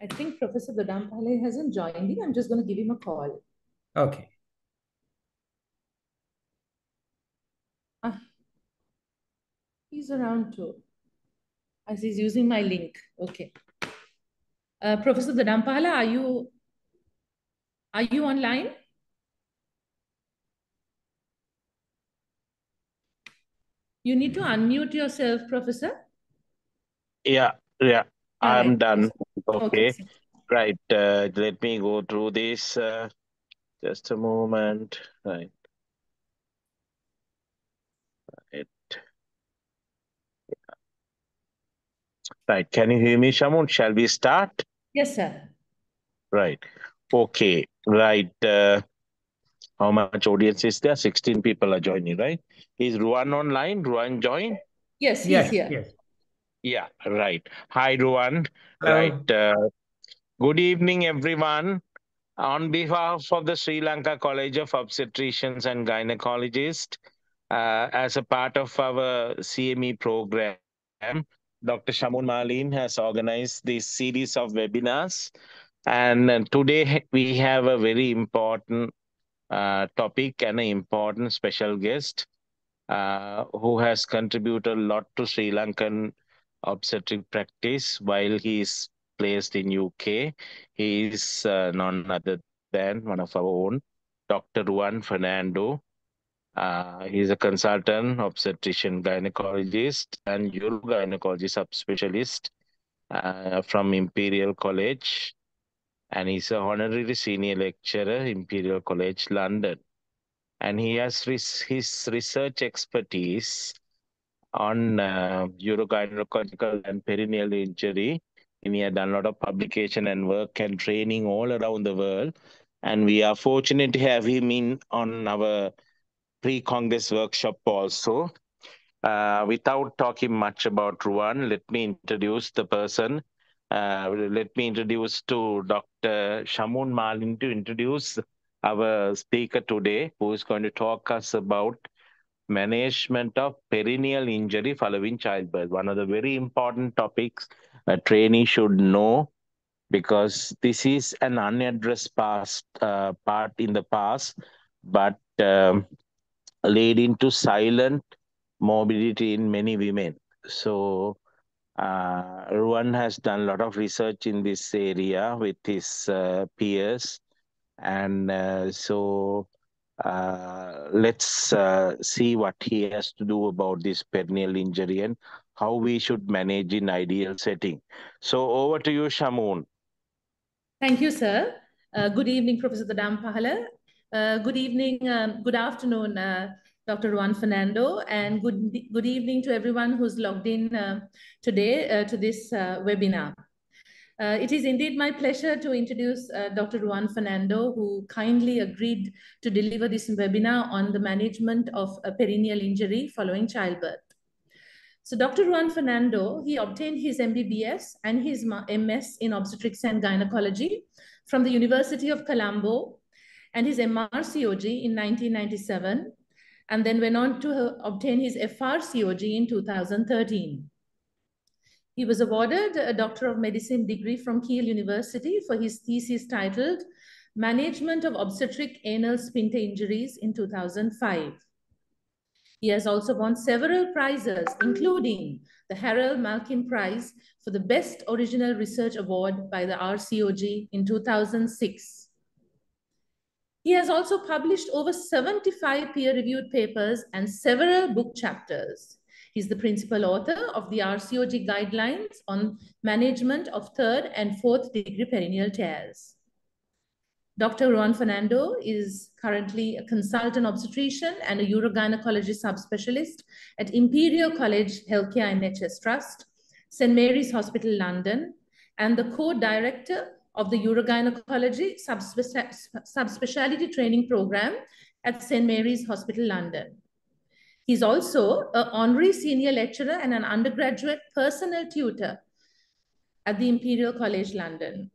I think Professor Dodampahala hasn't joined in. I'm just going to give him a call. Okay. Ah, he's around too. As he's using my link. Okay. Uh, Professor Dodampahala, are you are you online? You need to unmute yourself, Professor. Yeah, yeah, All I'm right. done. Okay. Okay, right. Uh, let me go through this. Uh, just a moment. Right, right, right. Can you hear me, Shamun? Shall we start? Yes, sir. Right. Okay, right. Uh, how much audience is there? 16 people are joining, right? Is Ruwan online? Ruwan join? Yes, he's Yes, here. yes. Yeah, right. Hi, Ruwan. Hello. Right. Uh, good evening, everyone. On behalf of the Sri Lanka College of Obstetricians and Gynecologists, uh, as a part of our CME program, Dr. Shamun Malin has organized this series of webinars. And uh, today we have a very important uh, topic and an important special guest uh, who has contributed a lot to Sri Lankan obstetric practice while he is placed in UK. He is uh, none other than one of our own, Dr. Ruwan Fernando. Uh, he's a consultant, obstetrician, gynecologist, and urogynecology subspecialist uh, from Imperial College, and he's an honorary senior lecturer, Imperial College London. And he has his research expertise on uh, urogynecological and perineal injury. And he had done a lot of publication and work and training all around the world. And we are fortunate to have him in on our pre-Congress workshop also. Uh, without talking much about Ruwan, let me introduce the person. Uh, let me introduce to Dr. Shamun Malin to introduce our speaker today, who is going to talk us about management of perineal injury following childbirth. One of the very important topics a trainee should know because this is an unaddressed past uh, part in the past, but um, leading to silent morbidity in many women. So uh, Ruwan has done a lot of research in this area with his uh, peers, and uh, so let's uh, see what he has to do about this perineal injury and how we should manage in ideal setting. So over to you, Shamoon. Thank you, sir. Uh, good evening, Professor Dodampahala. Uh, good evening, um, good afternoon, uh, Dr. Ruwan Fernando, and good, good evening to everyone who's logged in uh, today uh, to this uh, webinar. Uh, it is indeed my pleasure to introduce uh, Dr. Ruwan Fernando, who kindly agreed to deliver this webinar on the management of a perineal injury following childbirth. So Dr. Ruwan Fernando, he obtained his MBBS and his MS in obstetrics and gynecology from the University of Colombo and his MRCOG in 1997, and then went on to obtain his FRCOG in 2013. He was awarded a Doctor of Medicine degree from Keele University for his thesis titled Management of Obstetric Anal Sphincter Injuries in 2005. He has also won several prizes, including the Harold Malkin Prize for the Best Original Research Award by the RCOG in 2006. He has also published over 75 peer-reviewed papers and several book chapters. He's the principal author of the RCOG guidelines on management of third and fourth degree perineal tears. Dr. Ruwan Fernando is currently a consultant obstetrician and a urogynecology subspecialist at Imperial College Healthcare NHS Trust, St. Mary's Hospital, London, and the co-director of the urogynecology subspe subspecialty training program at St. Mary's Hospital, London. He's also an honorary senior lecturer and an undergraduate personal tutor at the Imperial College London.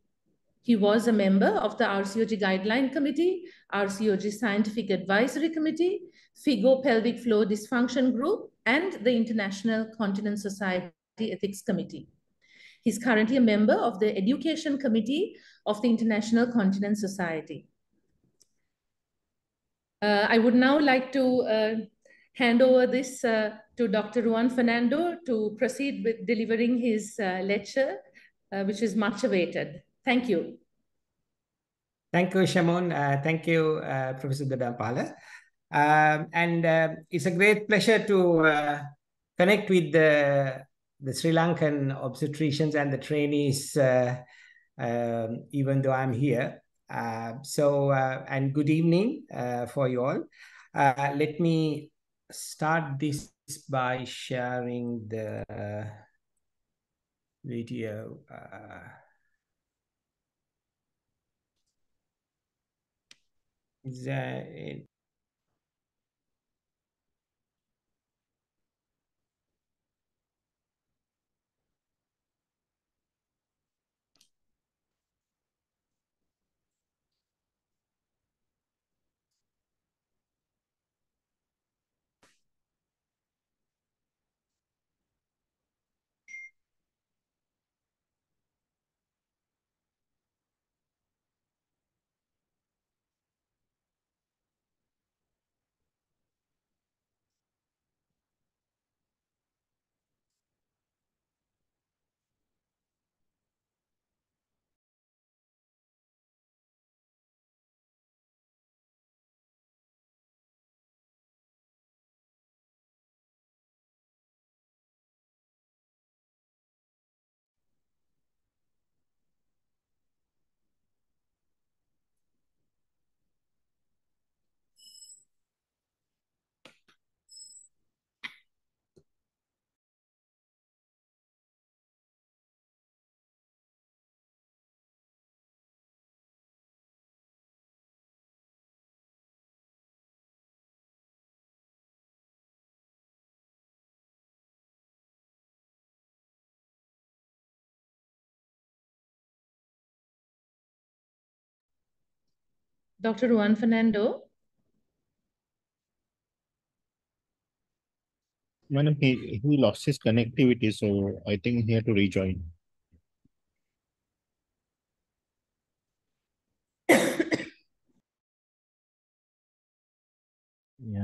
He was a member of the RCOG Guideline Committee, RCOG Scientific Advisory Committee, FIGO Pelvic Floor Dysfunction Group, and the International Continence Society Ethics Committee. He's currently a member of the Education Committee of the International Continence Society. Uh, I would now like to uh, hand over this uh, to Dr. Ruwan Fernando to proceed with delivering his uh, lecture, uh, which is much awaited. Thank you. Thank you, Shamun. Uh, thank you, Professor Dodampahala. Um, and it's a great pleasure to connect with the, the Sri Lankan obstetricians and the trainees, um, even though I'm here. Uh, so, uh, and good evening uh, for you all. Uh, let me start this by sharing the video. Uh, is that Dr. Ruwan Fernando. Madam, he, he lost his connectivity, so I think he had to rejoin. yeah,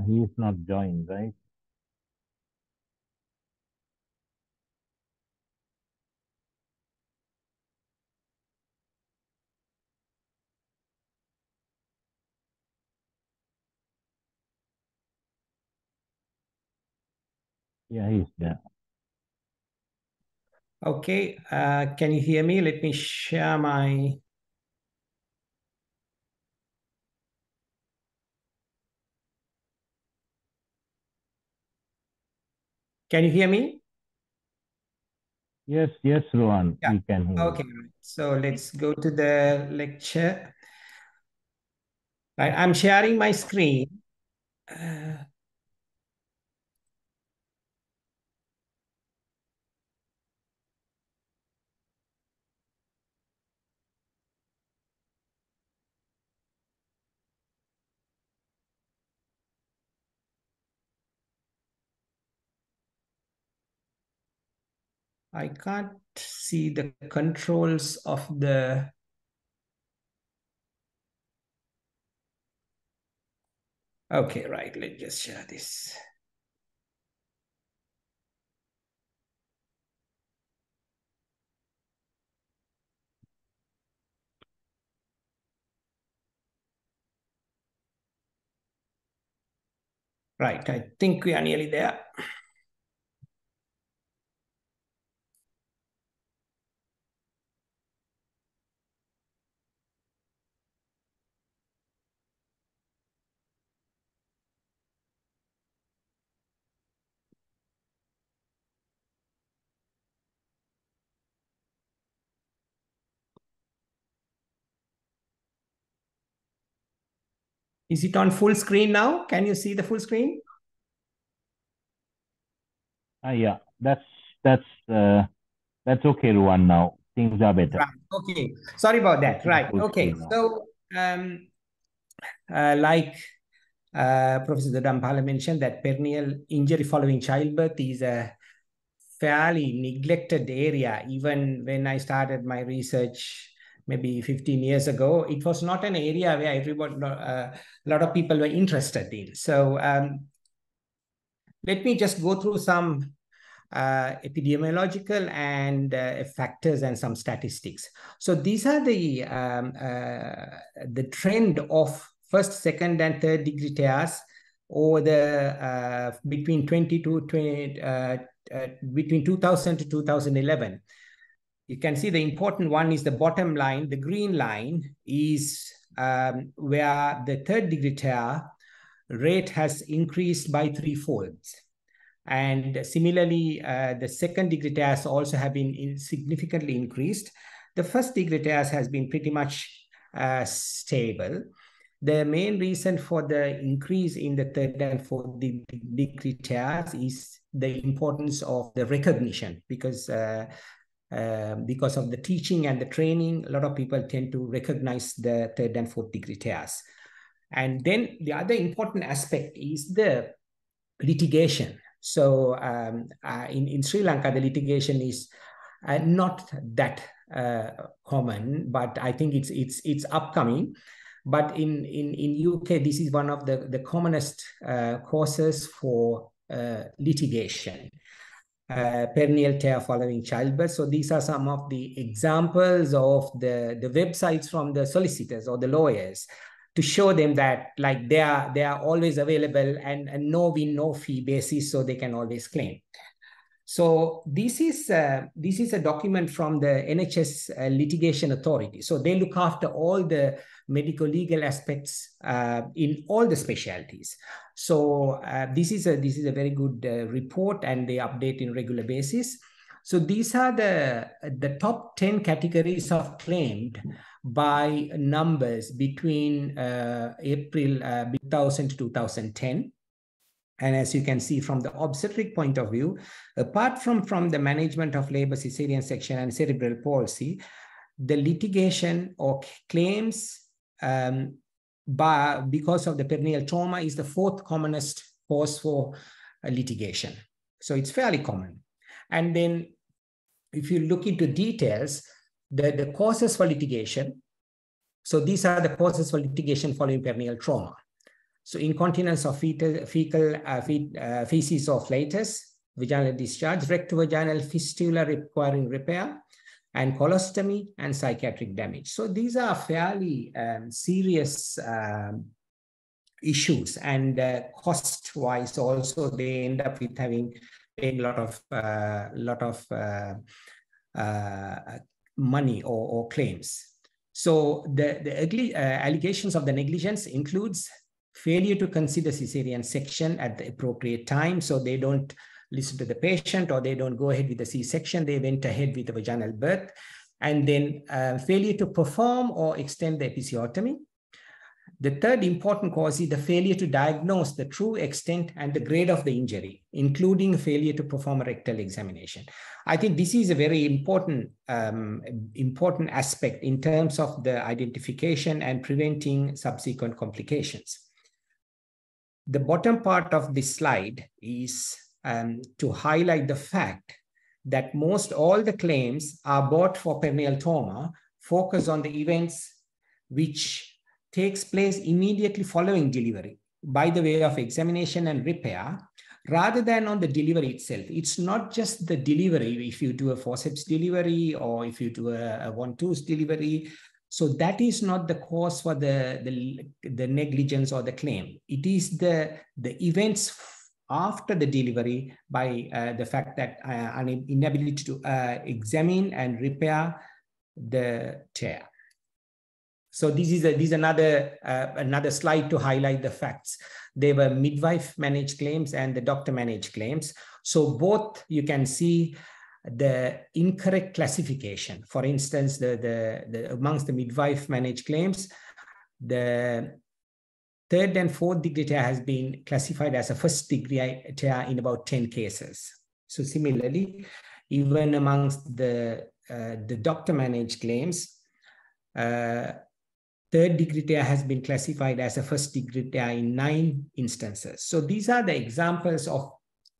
he is not joined, right? Yeah, he's there. Okay, uh, can you hear me? Let me share my... Can you hear me? Yes, yes, Rohan, yeah. we can hear Okay, so let's go to the lecture. Right, I'm sharing my screen. Uh, I can't see the controls of the Okay, right. Let's just share this. Right, I think we are nearly there. Is it on full screen now? Can you see the full screen? Uh, yeah, that's that's uh, that's okay, Ruwan. Now things are better. Right. Okay. Sorry about that. Right. Okay. So, um, uh, like uh, Professor Dodampahala mentioned, that perineal injury following childbirth is a fairly neglected area. Even when I started my research maybe 15 years ago, it was not an area where everybody, uh, a lot of people were interested in. So um, let me just go through some uh, epidemiological and uh, factors and some statistics. So these are the um, uh, the trend of first, second, and third degree tears over the uh, between 20 to 20 uh, uh, between 2000 to 2011. You can see the important one is the bottom line. The green line is um, where the third degree tear rate has increased by three folds. And similarly, uh, the second degree tears also have been in significantly increased. The first degree tears has been pretty much uh, stable. The main reason for the increase in the third and fourth degree tears is the importance of the recognition because uh, uh, because of the teaching and the training, a lot of people tend to recognize the third and fourth degree tears. And then the other important aspect is the litigation. So um, uh, in, in Sri Lanka, the litigation is uh, not that uh, common, but I think it's it's it's upcoming. But in in in UK, this is one of the the commonest uh, causes for uh, litigation. Uh, perineal tear following childbirth. So these are some of the examples of the, the websites from the solicitors or the lawyers to show them that like they are they are always available and, and no win no fee basis so they can always claim so this is uh, this is a document from the NHS uh, litigation authority. So they look after all the medical legal aspects uh, in all the specialties. So uh, this is a this is a very good uh, report and they update in regular basis. So these are the the top 10 categories of claimed by numbers between uh, April uh, 2000 to 2010. And as you can see from the obstetric point of view, apart from, from the management of labor cesarean section and cerebral palsy, the litigation or claims um, by, because of the perineal trauma is the fourth commonest cause for uh, litigation. So it's fairly common. And then if you look into details, the, the causes for litigation. So these are the causes for litigation following perineal trauma. So incontinence of fetal, fecal uh, uh, feces or flatus, vaginal discharge, rectovaginal fistula requiring repair, and colostomy and psychiatric damage. So these are fairly um, serious um, issues and uh, cost-wise also they end up with having paying a lot of uh, lot of uh, uh, money or, or claims. So the, the uh, allegations of the negligence includes failure to consider cesarean section at the appropriate time. So they don't listen to the patient or they don't go ahead with the C-section. They went ahead with the vaginal birth. And then uh, failure to perform or extend the episiotomy. The third important cause is the failure to diagnose the true extent and the grade of the injury, including failure to perform a rectal examination. I think this is a very important, um, important aspect in terms of the identification and preventing subsequent complications. The bottom part of this slide is um, to highlight the fact that most all the claims are brought for perineal trauma focus on the events which takes place immediately following delivery by the way of examination and repair rather than on the delivery itself. It's not just the delivery, if you do a forceps delivery or if you do a, a ventouse delivery. So that is not the cause for the, the, the negligence or the claim. It is the, the events after the delivery by uh, the fact that uh, an inability to uh, examine and repair the tear. So this is a, this is another uh, another slide to highlight the facts. They were midwife managed claims and the doctor managed claims. So both you can see the incorrect classification. For instance, the, the, the amongst the midwife managed claims, the third and fourth degree tear has been classified as a first degree tear in about 10 cases. So similarly, even amongst the, uh, the doctor managed claims, uh, third degree tear has been classified as a first degree tear in nine instances. So these are the examples of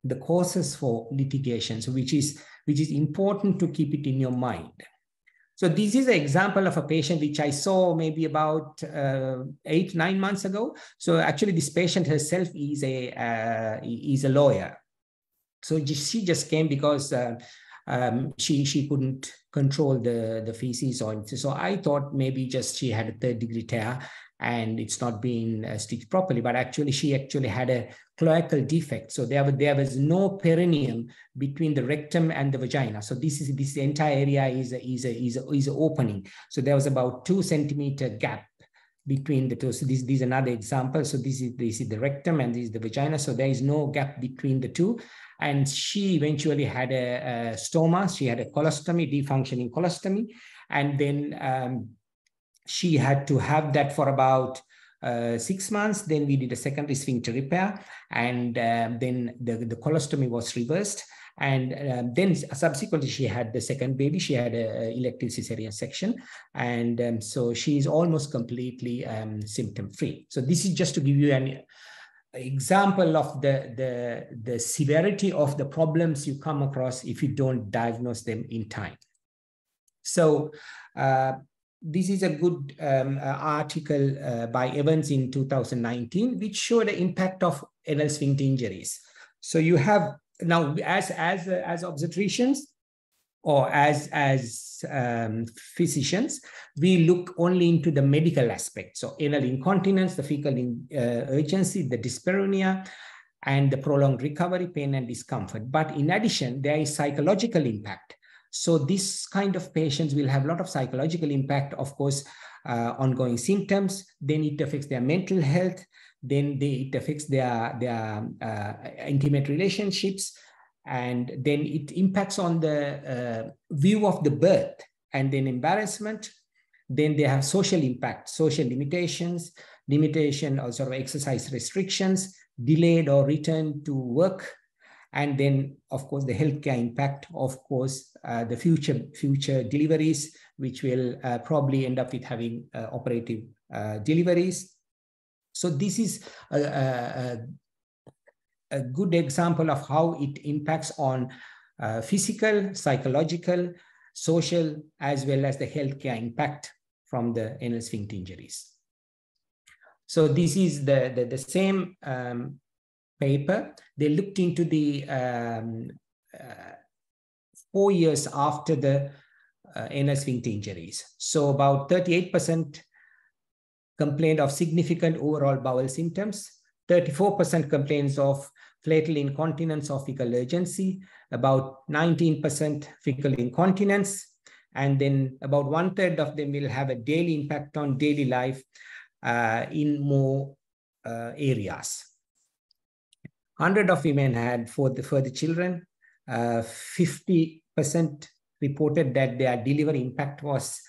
the causes for litigations, which is which is important to keep it in your mind. So this is an example of a patient which I saw maybe about uh, eight, nine months ago. So actually this patient herself is a, uh, is a lawyer. So she just came because uh, um, she, she couldn't control the, the feces. Or, so I thought maybe just she had a third degree tear and it's not being uh, stitched properly. But actually, she actually had a cloacal defect. So there, there was no perineum between the rectum and the vagina. So this is this entire area is a, is a, is a, is opening. So there was about two centimeter gap between the two. So this, this is another example. So this is this is the rectum and this is the vagina. So there is no gap between the two. And she eventually had a, a stoma. She had a colostomy, defunctioning colostomy, and then. Um, she had to have that for about uh, six months. Then we did a secondary sphincter repair, and uh, then the, the colostomy was reversed. And um, then subsequently, she had the second baby. She had an elective cesarean section. And um, so she is almost completely um, symptom free. So this is just to give you an example of the, the, the severity of the problems you come across if you don't diagnose them in time. So uh, this is a good um, uh, article uh, by Evans in 2019, which showed the impact of anal sphincter injuries. So you have now as as uh, as obstetricians or as as um, physicians, we look only into the medical aspect. So anal incontinence, the fecal in, uh, urgency, the dyspareunia, and the prolonged recovery, pain and discomfort. But in addition, there is psychological impact. So this kind of patients will have a lot of psychological impact, of course, uh, ongoing symptoms, then it affects their mental health, then they, it affects their, their uh, intimate relationships, and then it impacts on the uh, view of the birth, and then embarrassment, then they have social impact, social limitations, limitation or sort of exercise restrictions, delayed or return to work, and then of course the healthcare impact of course uh, the future future deliveries which will uh, probably end up with having uh, operative uh, deliveries. So this is a, a, a, good example of how it impacts on uh, physical psychological social as well as the healthcare impact from the anal sphincter injuries. So this is the, the, the same um, paper, they looked into the um, uh, four years after the uh, anal sphincter injuries. So about 38% complained of significant overall bowel symptoms, 34% complaints of flatal incontinence or fecal urgency, about 19% fecal incontinence, and then about one third of them will have a daily impact on daily life uh, in more uh, areas. 100 of women had for the, for the children. 50% uh, reported that their delivery impact was,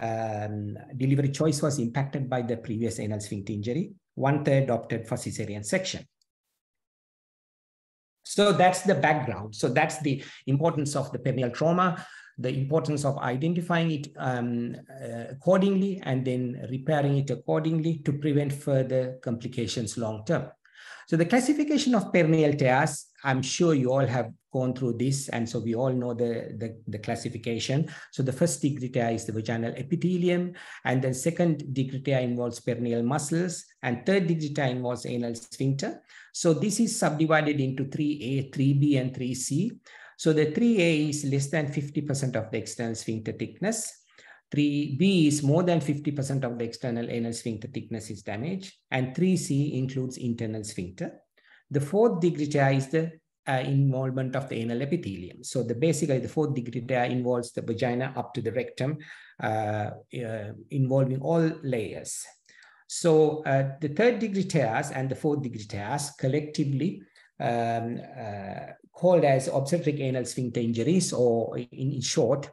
um, delivery choice was impacted by the previous anal sphincter injury. One third opted for cesarean section. So that's the background. So that's the importance of the perineal trauma, the importance of identifying it um, uh, accordingly and then repairing it accordingly to prevent further complications long term. So the classification of perineal tears, I'm sure you all have gone through this, and so we all know the, the, the, classification. So the first degree tear is the vaginal epithelium, and then second degree tear involves perineal muscles, and third degree tear involves anal sphincter. So this is subdivided into 3A, 3B, and 3C. So the 3A is less than 50% of the external sphincter thickness. 3B is more than 50% of the external anal sphincter thickness is damaged, and 3C includes internal sphincter. The fourth degree tear is the uh, involvement of the anal epithelium. So the basically the fourth degree tear involves the vagina up to the rectum, uh, uh, involving all layers. So uh, the third degree tears and the fourth degree tears collectively um, uh, called as obstetric anal sphincter injuries, or in, in short,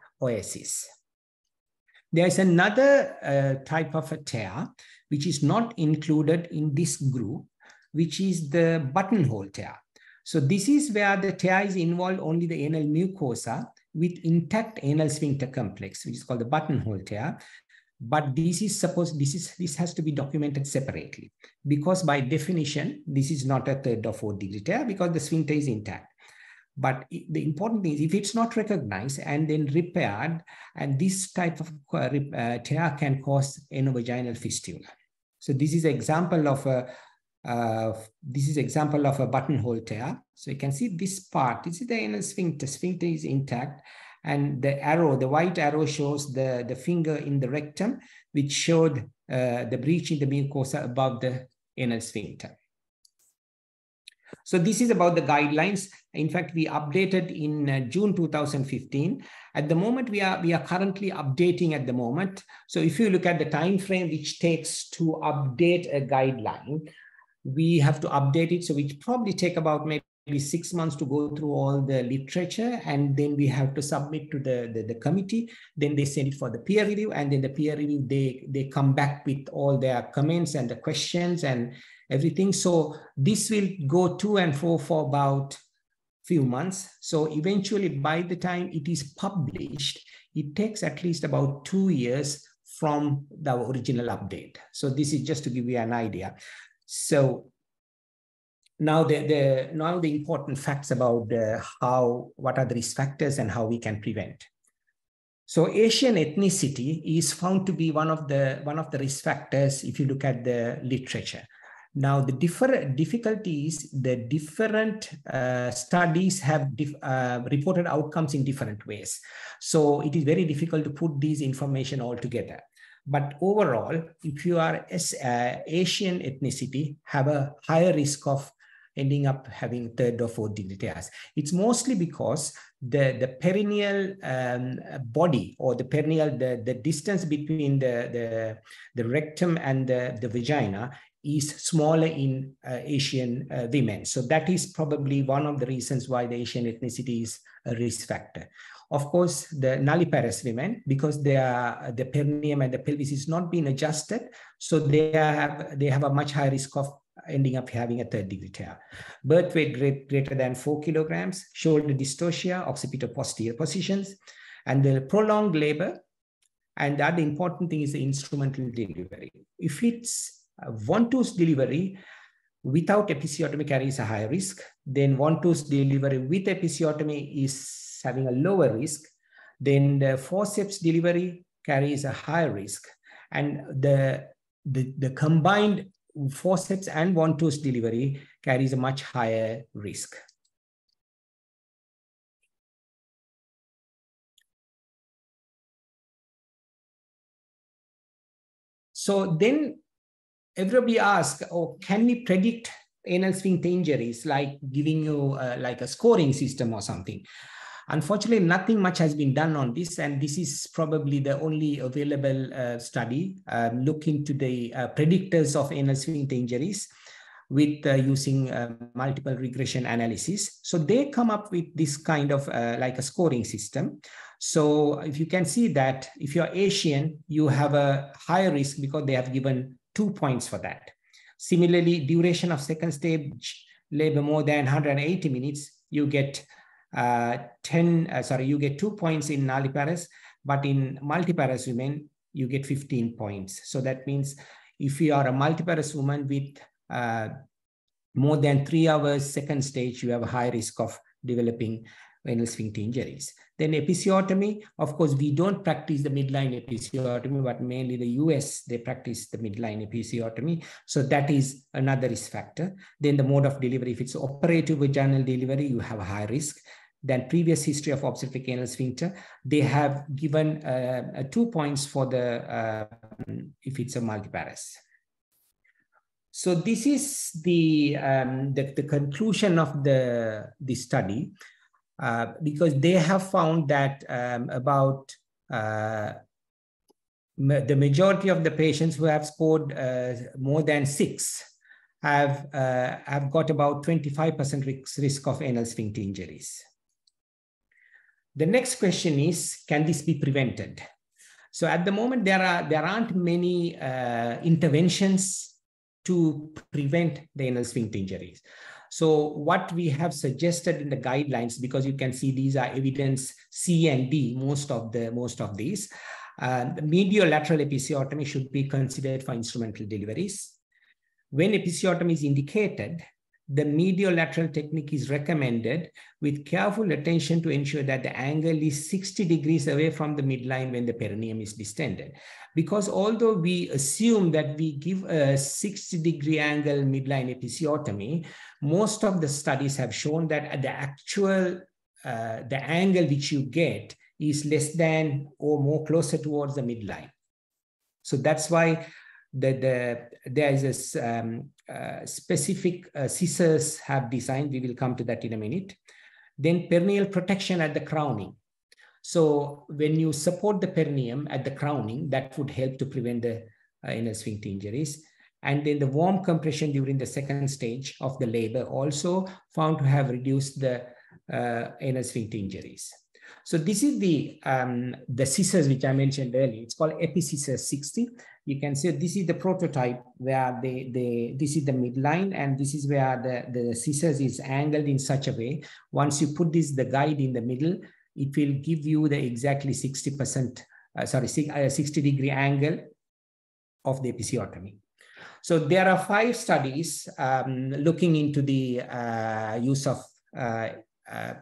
OASIS. There's another uh, type of a tear which is not included in this group, which is the buttonhole tear. So this is where the tear is involved only the anal mucosa with intact anal sphincter complex, which is called the buttonhole tear. but this is supposed this is this has to be documented separately because by definition this is not a third or fourth degree tear because the sphincter is intact but the important thing is if it's not recognized and then repaired and this type of uh, uh tear can cause vaginal fistula. So this is example of a uh, this is example of a buttonhole tear. So you can see this part this is the anal sphincter. Sphincter is intact. And the arrow, the white arrow shows the, the finger in the rectum, which showed uh, the breach in the mucosa above the anal sphincter. So this is about the guidelines. In fact, we updated in uh, June 2015. At the moment, we are we are currently updating at the moment. So if you look at the time frame which takes to update a guideline, we have to update it. So which probably take about maybe maybe six months to go through all the literature and then we have to submit to the, the, the, committee then they send it for the peer review and then the peer review they they come back with all their comments and the questions and everything. So this will go to and fro for about few months. So eventually by the time it is published it takes at least about two years from the original update. So this is just to give you an idea. So now the, the now the important facts about how what are the risk factors and how we can prevent. So asian ethnicity is found to be one of the one of the risk factors if you look at the literature now the different difficulties the different uh, studies have dif uh, reported outcomes in different ways so it is very difficult to put these information all together but overall, if you are uh, Asian ethnicity, have a higher risk of ending up having third or fourth tears. It's mostly because the, the perineal um, body or the perineal, the, the distance between the, the, the rectum and the, the vagina is smaller in uh, Asian uh, women. So that is probably one of the reasons why the Asian ethnicity is a risk factor. Of course, the nulliparous women, because they are, the perineum and the pelvis is not being adjusted, so they have, they have a much higher risk of ending up having a third degree tear. Birth weight great, greater than four kilograms, shoulder dystocia, occipital posterior positions, and the prolonged labor. And the other important thing is the instrumental delivery. If it's ventouse delivery without episiotomy carries a higher risk, then ventouse delivery with episiotomy is having a lower risk, then the forceps delivery carries a higher risk. And the, the, the combined forceps and one-tooth delivery carries a much higher risk. So then everybody asks, oh, can we predict anal sphincter injuries like giving you uh, like a scoring system or something? Unfortunately, nothing much has been done on this, and this is probably the only available uh, study um, looking to the uh, predictors of anal sphincter injuries with uh, using uh, multiple regression analysis. So they come up with this kind of uh, like a scoring system. So if you can see that if you're Asian, you have a higher risk because they have given two points for that. Similarly, duration of second stage labor more than 180 minutes, you get uh, 10, uh, sorry, you get two points in nulliparous, but in multiparous women, you get 15 points. So that means if you are a multiparous woman with uh, more than three hours second stage, you have a high risk of developing anal sphincter injuries. Then episiotomy, of course, we don't practice the midline episiotomy, but mainly the US, they practice the midline episiotomy. So that is another risk factor. Then the mode of delivery, if it's operative vaginal delivery, you have a high risk than previous history of obstetric anal sphincter. They have given uh, uh, two points for the, uh, if it's a multiparous. So this is the, um, the, the, conclusion of the, the study, uh, because they have found that um, about uh, the majority of the patients who have scored uh, more than six have, have got about 25% risk, risk of anal sphincter injuries. The next question is, can this be prevented? So at the moment, there, are, there aren't many uh, interventions to prevent the anal sphincter injuries. So what we have suggested in the guidelines, because you can see these are evidence C and D, most of the most of these, uh, the medial lateral episiotomy should be considered for instrumental deliveries. When episiotomy is indicated, the medial lateral technique is recommended with careful attention to ensure that the angle is 60 degrees away from the midline when the perineum is distended. Because although we assume that we give a 60 degree angle midline episiotomy, most of the studies have shown that the actual, uh, the angle which you get is less than or more closer towards the midline. So that's why the, the, there is this um, uh, specific uh, scissors have designed. We will come to that in a minute. Then perineal protection at the crowning. So when you support the perineum at the crowning, that would help to prevent the uh, anal sphincter injuries. And then the warm compression during the second stage of the labor also found to have reduced the uh, anal sphincter injuries. So this is the um, the scissors which I mentioned earlier. It's called EpiScissors 60. You can see this is the prototype where they, they this is the midline and this is where the, the scissors is angled in such a way. Once you put this the guide in the middle, it will give you the exactly 60%, uh, sorry, 60 degree angle of the episiotomy. So there are five studies um, looking into the uh, use of uh, uh,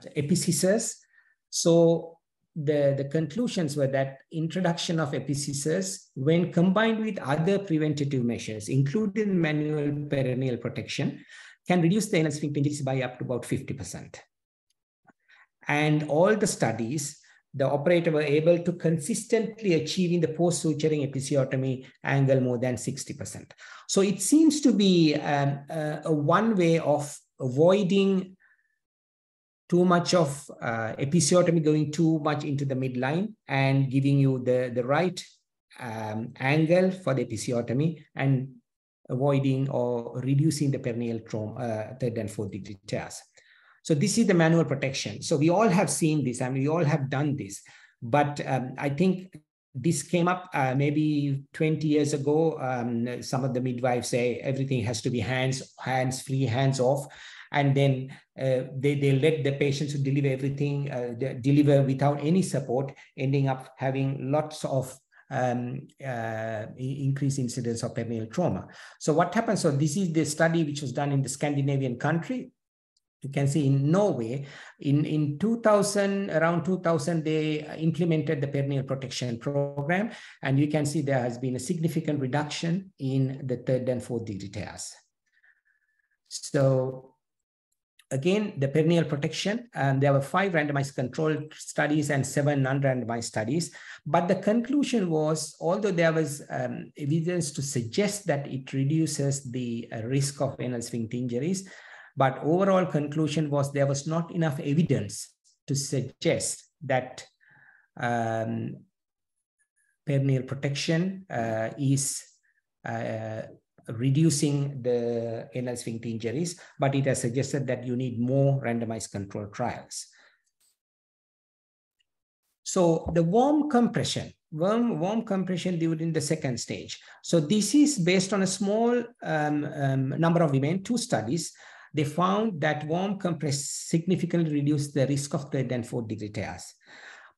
so the, the conclusions were that introduction of episcissors, when combined with other preventative measures, including manual perineal protection, can reduce the anal sphincter injuries by up to about 50%. And all the studies, the operator were able to consistently achieving the post-suturing episiotomy angle more than 60%. So it seems to be um, uh, a one way of avoiding too much of uh, episiotomy going too much into the midline and giving you the, the right um, angle for the episiotomy and avoiding or reducing the perineal trauma, uh, third and fourth degree tears. So this is the manual protection. So we all have seen this and we all have done this. But um, I think this came up uh, maybe 20 years ago. Um, some of the midwives say everything has to be hands, hands free, hands off and then uh, they, they let the patients who deliver everything uh, deliver without any support, ending up having lots of um, uh, increased incidence of perineal trauma. So what happens? So this is the study which was done in the Scandinavian country. You can see in Norway, in, in 2000, around 2000, they implemented the perineal protection program. And you can see there has been a significant reduction in the third and fourth degree tears. So again, the perineal protection, and there were five randomized controlled studies and seven non-randomized studies. But the conclusion was, although there was um, evidence to suggest that it reduces the uh, risk of anal sphincter injuries, but overall conclusion was there was not enough evidence to suggest that um, perineal protection uh, is uh, reducing the anal sphincter injuries, but it has suggested that you need more randomized control trials. So the warm compression, warm, warm compression during the second stage. So this is based on a small um, um, number of women, two studies. They found that warm compress significantly reduced the risk of third and fourth degree tears.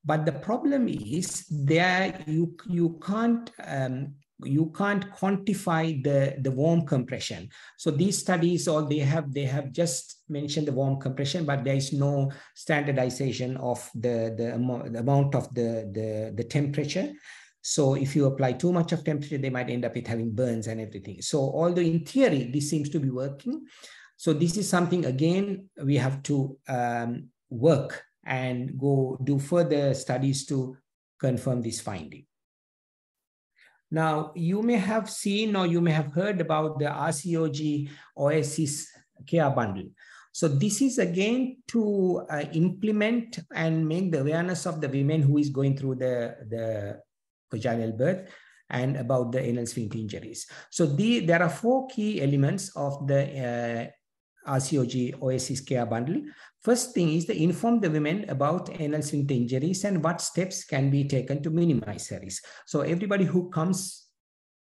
But the problem is there you, you can't um, you can't quantify the, the warm compression. So these studies, all they have, they have just mentioned the warm compression, but there is no standardization of the, the, the amount of the, the, the temperature. So if you apply too much of temperature, they might end up with having burns and everything. So although in theory, this seems to be working. So this is something, again, we have to um, work and go do further studies to confirm this finding. Now, you may have seen or you may have heard about the RCOG OASIS care bundle. So this is again to uh, implement and make the awareness of the women who is going through the, the vaginal birth and about the anal sphincter injuries. So the, there are four key elements of the uh, RCOG OASIS care bundle. First thing is to inform the women about anal sphincter injuries and what steps can be taken to minimize the risk. So everybody who comes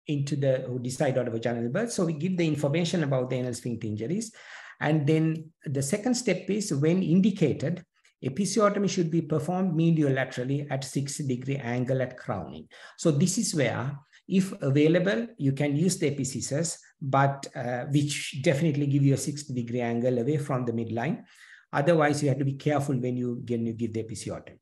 into the, who decide on a vaginal birth, so we give the information about the anal sphincter injuries. And then the second step is when indicated, episiotomy should be performed mediolaterally at 60 degree angle at crowning. So this is where, if available, you can use the episcissors, but uh, which definitely give you a 60 degree angle away from the midline. Otherwise, you have to be careful when you, when you give the episiotomy.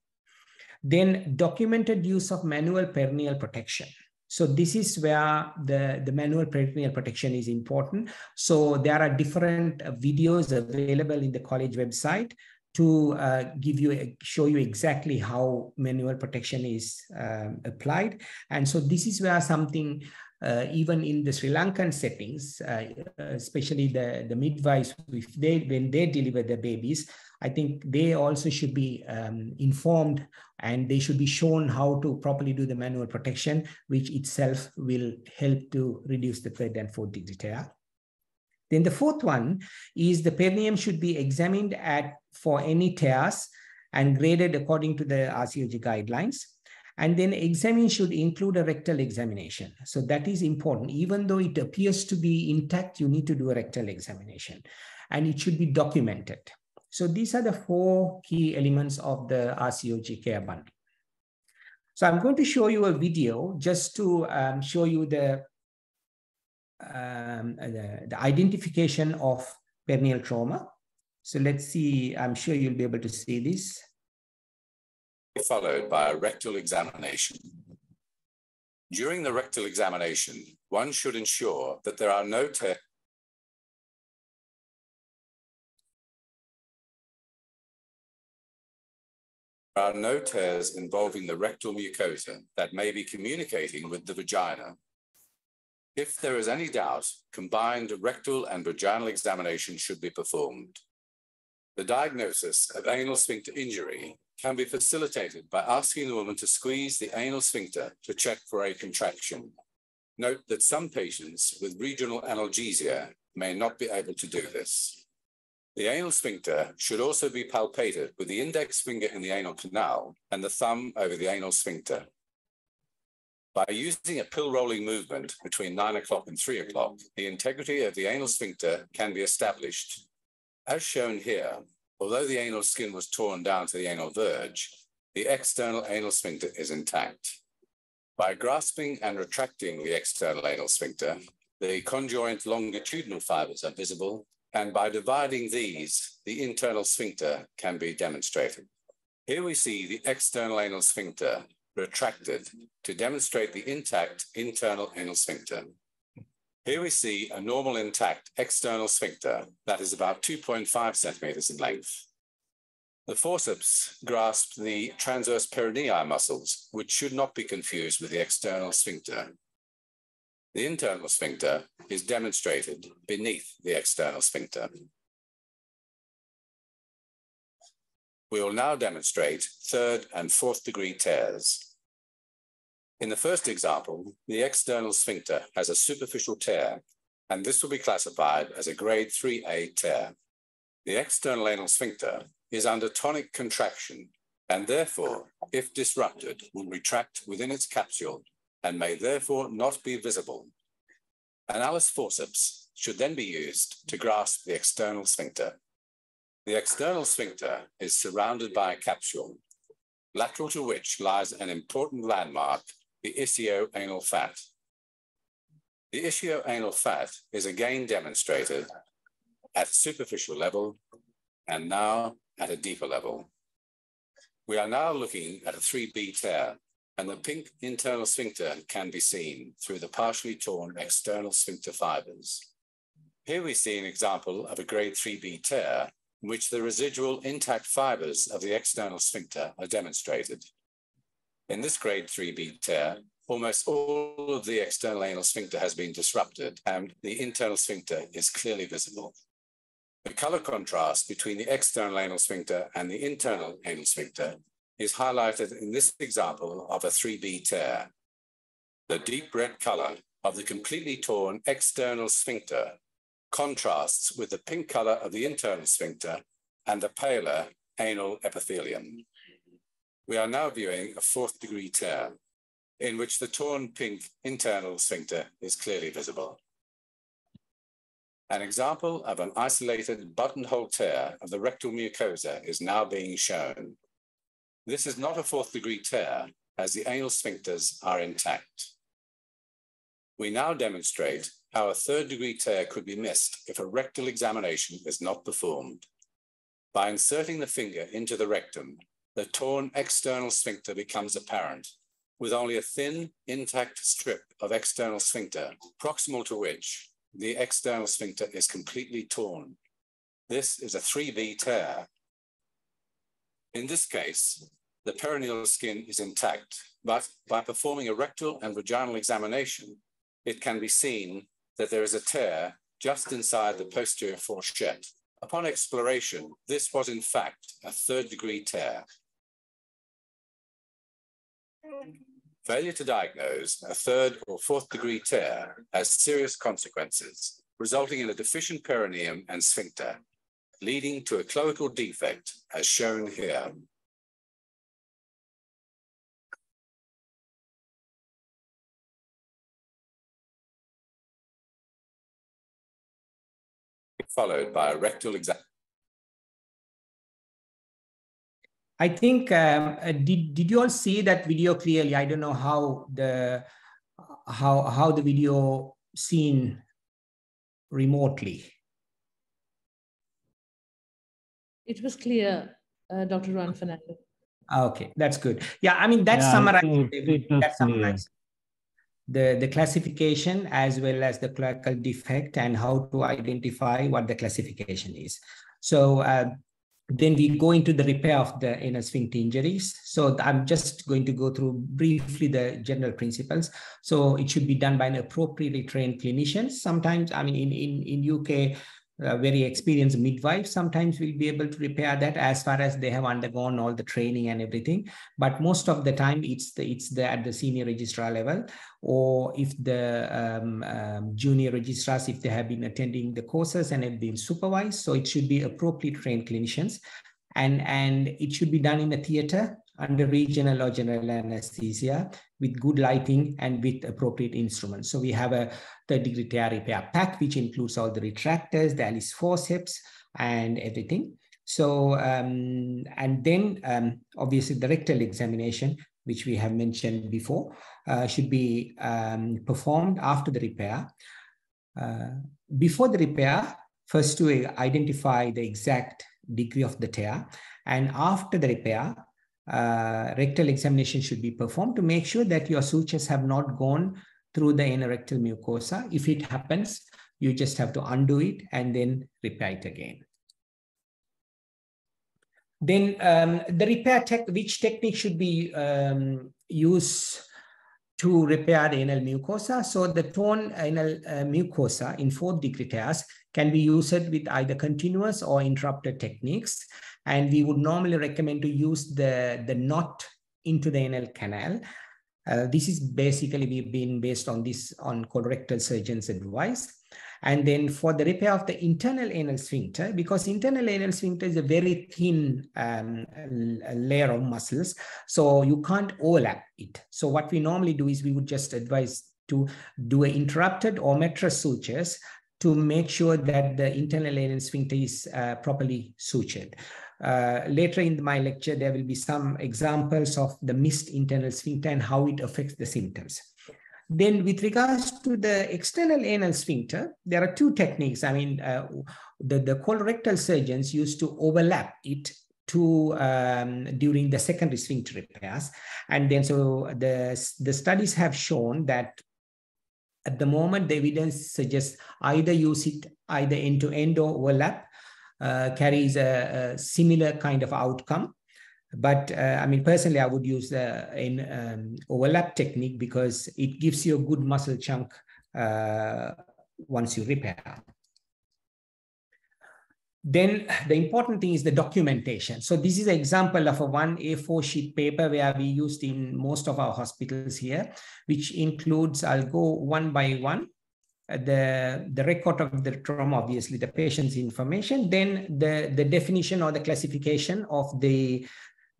Then documented use of manual perineal protection. So this is where the, the manual perineal protection is important. So there are different videos available in the college website to uh, give you show you exactly how manual protection is um, applied and so this is where something uh, even in the Sri Lankan settings, uh, especially the, the midwives, if they when they deliver the babies, I think they also should be um, informed and they should be shown how to properly do the manual protection, which itself will help to reduce the third and fourth degree. Then the fourth one is the perineum should be examined at for any tears and graded according to the RCOG guidelines. And then examine should include a rectal examination. So that is important. Even though it appears to be intact, you need to do a rectal examination and it should be documented. So these are the four key elements of the RCOG care bundle. So I'm going to show you a video just to um, show you the, um, the, the identification of perineal trauma. So let's see, I'm sure you'll be able to see this followed by a rectal examination. During the rectal examination, one should ensure that there are no There are no tears involving the rectal mucosa that may be communicating with the vagina. If there is any doubt, combined rectal and vaginal examination should be performed. The diagnosis of anal sphincter injury can be facilitated by asking the woman to squeeze the anal sphincter to check for a contraction. Note that some patients with regional analgesia may not be able to do this. The anal sphincter should also be palpated with the index finger in the anal canal and the thumb over the anal sphincter. By using a pill rolling movement between 9 o'clock and 3 o'clock, the integrity of the anal sphincter can be established. As shown here, Although the anal skin was torn down to the anal verge, the external anal sphincter is intact. By grasping and retracting the external anal sphincter, the conjoint longitudinal fibers are visible, and by dividing these, the internal sphincter can be demonstrated. Here we see the external anal sphincter retracted to demonstrate the intact internal anal sphincter. Here we see a normal intact external sphincter that is about 2.5 centimeters in length. The forceps grasp the transverse perineal muscles, which should not be confused with the external sphincter. The internal sphincter is demonstrated beneath the external sphincter. We will now demonstrate third and fourth degree tears. In the first example, the external sphincter has a superficial tear, and this will be classified as a grade 3A tear. The external anal sphincter is under tonic contraction, and therefore, if disrupted, will retract within its capsule and may therefore not be visible. Allis forceps should then be used to grasp the external sphincter. The external sphincter is surrounded by a capsule, lateral to which lies an important landmark the ischioanal fat. The ischioanal fat is again demonstrated at superficial level and now at a deeper level. We are now looking at a 3B tear and the pink internal sphincter can be seen through the partially torn external sphincter fibers. Here we see an example of a grade 3B tear in which the residual intact fibers of the external sphincter are demonstrated. In this grade 3B tear, almost all of the external anal sphincter has been disrupted and the internal sphincter is clearly visible. The color contrast between the external anal sphincter and the internal anal sphincter is highlighted in this example of a 3B tear. The deep red color of the completely torn external sphincter contrasts with the pink color of the internal sphincter and the paler anal epithelium. We are now viewing a fourth degree tear in which the torn pink internal sphincter is clearly visible. An example of an isolated buttonhole tear of the rectal mucosa is now being shown. This is not a fourth degree tear as the anal sphincters are intact. We now demonstrate how a third degree tear could be missed if a rectal examination is not performed. By inserting the finger into the rectum, the torn external sphincter becomes apparent, with only a thin, intact strip of external sphincter, proximal to which the external sphincter is completely torn. This is a 3B tear. In this case, the perineal skin is intact, but by performing a rectal and vaginal examination, it can be seen that there is a tear just inside the posterior fourchette. Upon exploration, this was in fact a third degree tear. Failure to diagnose a third or fourth degree tear has serious consequences, resulting in a deficient perineum and sphincter, leading to a cloacal defect as shown here. Followed by a rectal exam. I think um, uh, did did you all see that video clearly? I don't know how the how how the video seen remotely. It was clear, uh, Dr. Ruwan Fernando. Okay, that's good. Yeah, I mean that's Yeah, I summarized. think it That summarized the the classification as well as the cloacal defect and how to identify what the classification is. So. Uh, then we go into the repair of the anal sphincter injuries. So I'm just going to go through briefly the general principles. So it should be done by an appropriately trained clinician. Sometimes, I mean, in, in, in UK, uh, very experienced midwives sometimes will be able to repair that as far as they have undergone all the training and everything. But most of the time it's the it's the at the senior registrar level or if the um, um, junior registrars if they have been attending the courses and have been supervised. So it should be appropriately trained clinicians. And and it should be done in a theater under regional or general anesthesia with good lighting and with appropriate instruments. So we have a third degree tear repair pack, which includes all the retractors, the Allis forceps, and everything. So, um, and then um, obviously the rectal examination, which we have mentioned before, uh, should be um, performed after the repair. Uh, before the repair, first to identify the exact degree of the tear, and after the repair, uh, rectal examination should be performed to make sure that your sutures have not gone through the anorectal mucosa. If it happens, you just have to undo it and then repair it again. Then um, the repair tech, which technique should be um, used to repair the anal mucosa? So the torn anal uh, mucosa in fourth degree tears can be used with either continuous or interrupted techniques. And we would normally recommend to use the, the knot into the anal canal. Uh, this is basically we've been based on this on colorectal surgeons' advice. And then for the repair of the internal anal sphincter, because internal anal sphincter is a very thin um, layer of muscles, so you can't overlap it. So what we normally do is we would just advise to do an interrupted or mattress sutures to make sure that the internal anal sphincter is uh, properly sutured. Uh, later in my lecture, there will be some examples of the missed internal sphincter and how it affects the symptoms. Then with regards to the external anal sphincter, there are two techniques. I mean, uh, the, the colorectal surgeons used to overlap it to um, during the secondary sphincter repairs. And then so the, the studies have shown that at the moment, the evidence suggests either use it either end-to-end or overlap uh, carries a, a, similar kind of outcome. But uh, I mean, personally, I would use the in, um, overlap technique because it gives you a good muscle chunk uh, once you repair. Then the important thing is the documentation. So this is an example of a one A4 sheet paper where we used in most of our hospitals here, which includes, I'll go one by one, uh, the, the record of the trauma, obviously the patient's information, then the, the definition or the classification of the,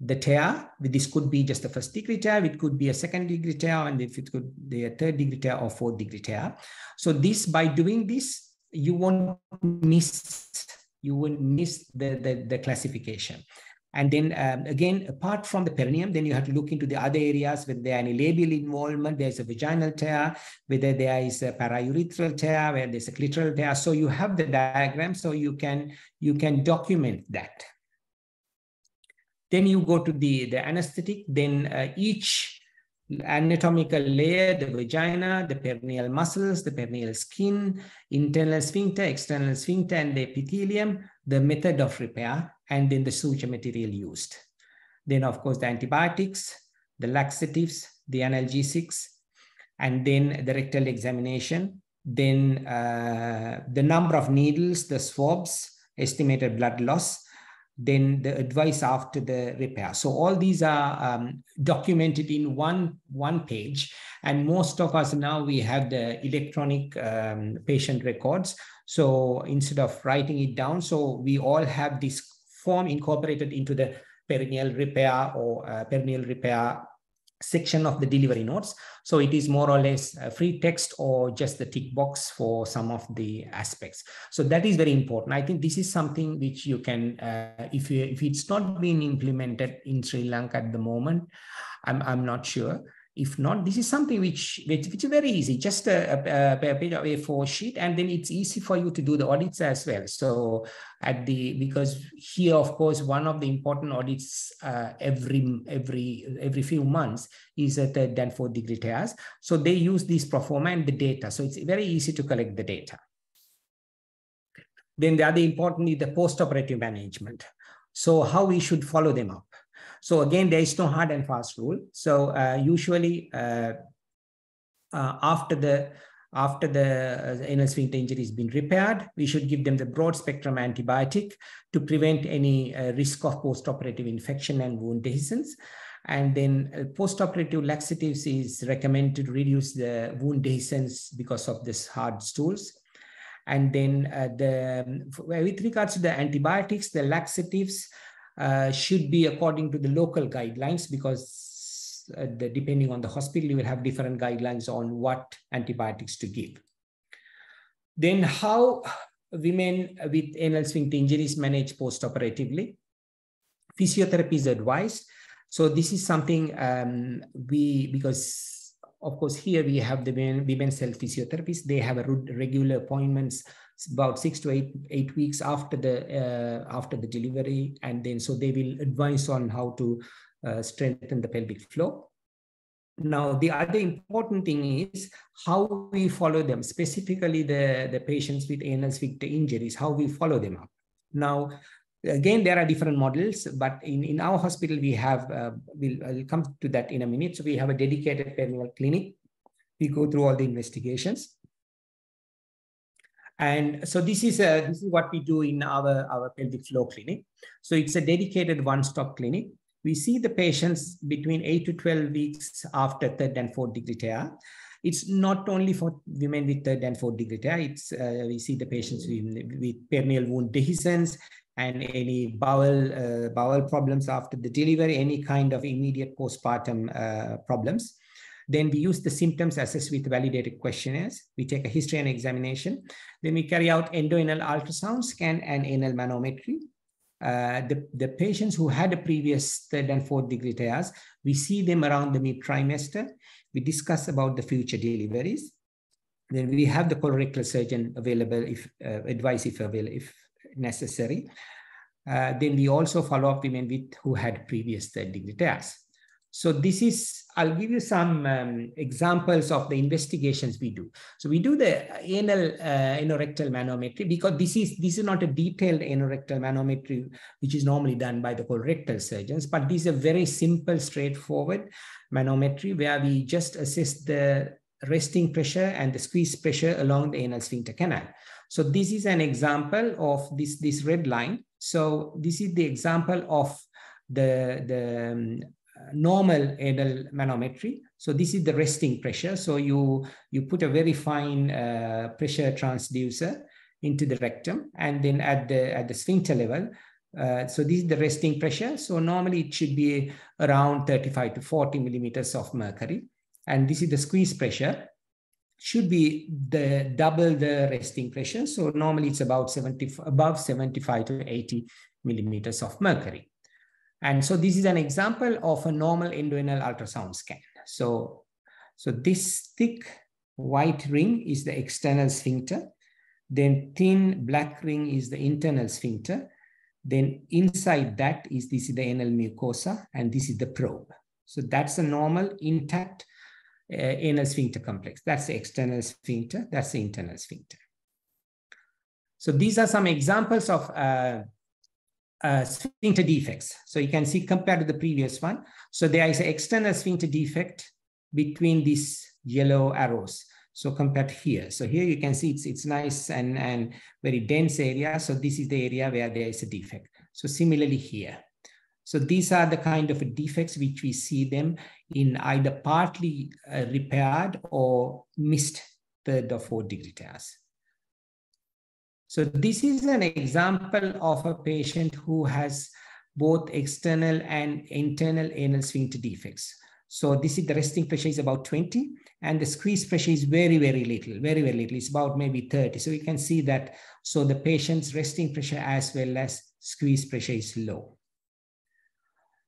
the tear. This could be just a first degree tear, it could be a second degree tear, and if it could be a third degree tear or fourth degree tear. So this, by doing this, you won't miss you won't miss the, the, the classification. And then um, again, apart from the perineum, then you have to look into the other areas whether there are any labial involvement, there's a vaginal tear, whether there is a paraurethral tear, where there's a clitoral tear. So you have the diagram, so you can you can document that. Then you go to the, the anesthetic, then uh, each anatomical layer, the vagina, the perineal muscles, the perineal skin, internal sphincter, external sphincter, and the epithelium, the method of repair, and then the suture material used. Then, of course, the antibiotics, the laxatives, the analgesics, and then the rectal examination, then uh, the number of needles, the swabs, estimated blood loss, then the advice after the repair. So all these are um, documented in one, one page. And most of us now, we have the electronic um, patient records. So instead of writing it down, so we all have this form incorporated into the perineal repair or uh, perineal repair section of the delivery notes. So it is more or less free text or just the tick box for some of the aspects. So that is very important. I think this is something which you can, uh, if, you, if it's not being implemented in Sri Lanka at the moment, I'm, I'm not sure. If not, this is something which, which, which is very easy, just a, a, a page of A4 sheet, and then it's easy for you to do the audits as well. So at the, because here, of course, one of the important audits uh, every, every, every few months is at the Danforth degree tears. So they use this pro forma and the data. So it's very easy to collect the data. Then the other important is the post-operative management. So how we should follow them up. So again, there is no hard and fast rule. So uh, usually uh, uh, after the after the anal sphincter injury has been repaired, we should give them the broad spectrum antibiotic to prevent any uh, risk of post-operative infection and wound dehiscence. And then uh, post-operative laxatives is recommended to reduce the wound dehiscence because of this hard stools. And then uh, the with regards to the antibiotics, the laxatives, uh, should be according to the local guidelines because uh, the, depending on the hospital, you will have different guidelines on what antibiotics to give. Then how women with anal sphincter injuries manage post-operatively. Physiotherapy is advised. So this is something um, we, because of course here we have the women, women's health physiotherapists, they have a regular appointments about six to eight eight weeks after the uh, after the delivery, and then so they will advise on how to uh, strengthen the pelvic floor. Now, the other important thing is how we follow them, specifically the, the patients with anal sphincter injuries, how we follow them up. Now, again, there are different models, but in, in our hospital, we have, uh, we'll, I'll come to that in a minute. So we have a dedicated perineal clinic. We go through all the investigations. And so this is a, this is what we do in our, our pelvic floor clinic. So it's a dedicated one-stop clinic. We see the patients between 8 to 12 weeks after third and fourth degree tear. It's not only for women with third and fourth degree tear. It's uh, we see the patients with, with perineal wound dehiscence and any bowel uh, bowel problems after the delivery, any kind of immediate postpartum uh, problems. Then we use the symptoms assessed with validated questionnaires. We take a history and examination. Then we carry out endoanal ultrasound scan and anal manometry. Uh, the, the patients who had a previous third and fourth degree tears, we see them around the mid trimester. We discuss about the future deliveries. Then we have the colorectal surgeon available if uh, advice if available, if necessary. Uh, then we also follow up women with who had previous third degree tears. So this is, I'll give you some um, examples of the investigations we do. So we do the anal uh, anorectal manometry because this is, this is not a detailed anorectal manometry, which is normally done by the colorectal surgeons, but this is a very simple, straightforward manometry where we just assess the resting pressure and the squeeze pressure along the anal sphincter canal. So this is an example of this, this red line. So this is the example of the, the um, normal anal manometry. So this is the resting pressure. So you, you put a very fine uh, pressure transducer into the rectum and then at the, at the sphincter level, uh, so this is the resting pressure. So normally it should be around 35 to 40 millimeters of mercury. And this is the squeeze pressure. should be the double the resting pressure. So normally it's about 70, above 75 to 80 millimeters of mercury. And so this is an example of a normal endoanal ultrasound scan. So, so this thick white ring is the external sphincter. Then thin black ring is the internal sphincter. Then inside that is this is the anal mucosa and this is the probe. So that's a normal intact uh, anal sphincter complex. That's the external sphincter. That's the internal sphincter. So these are some examples of uh, uh, sphincter defects. So you can see compared to the previous one. So there is an external sphincter defect between these yellow arrows. So compared here. So here you can see it's, it's nice and, and very dense area. So this is the area where there is a defect. So similarly here. So these are the kind of defects which we see them in either partly uh, repaired or missed third or fourth degree tears. So this is an example of a patient who has both external and internal anal sphincter defects. So this is the resting pressure is about 20 and the squeeze pressure is very, very little, very, very little. It's about maybe 30. So you can see that. So the patient's resting pressure as well as squeeze pressure is low.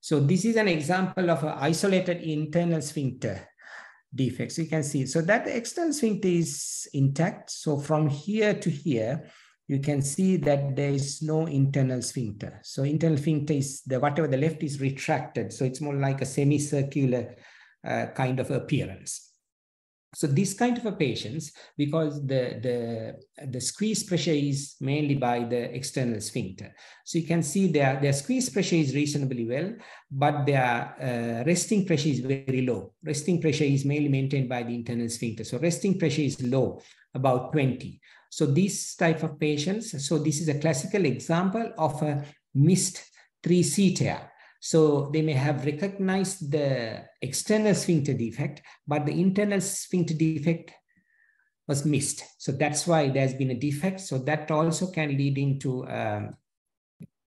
So this is an example of an isolated internal sphincter defect. So you can see, so that external sphincter is intact. So from here to here, you can see that there is no internal sphincter. So internal sphincter is the whatever the left is retracted. So it's more like a semicircular uh, kind of appearance. So this kind of a patients, because the, the, the squeeze pressure is mainly by the external sphincter. So you can see their, their squeeze pressure is reasonably well, but their uh, resting pressure is very low. Resting pressure is mainly maintained by the internal sphincter. So resting pressure is low, about 20. So these type of patients, so this is a classical example of a missed 3C tear. So they may have recognized the external sphincter defect, but the internal sphincter defect was missed. So that's why there's been a defect. So that also can lead into um,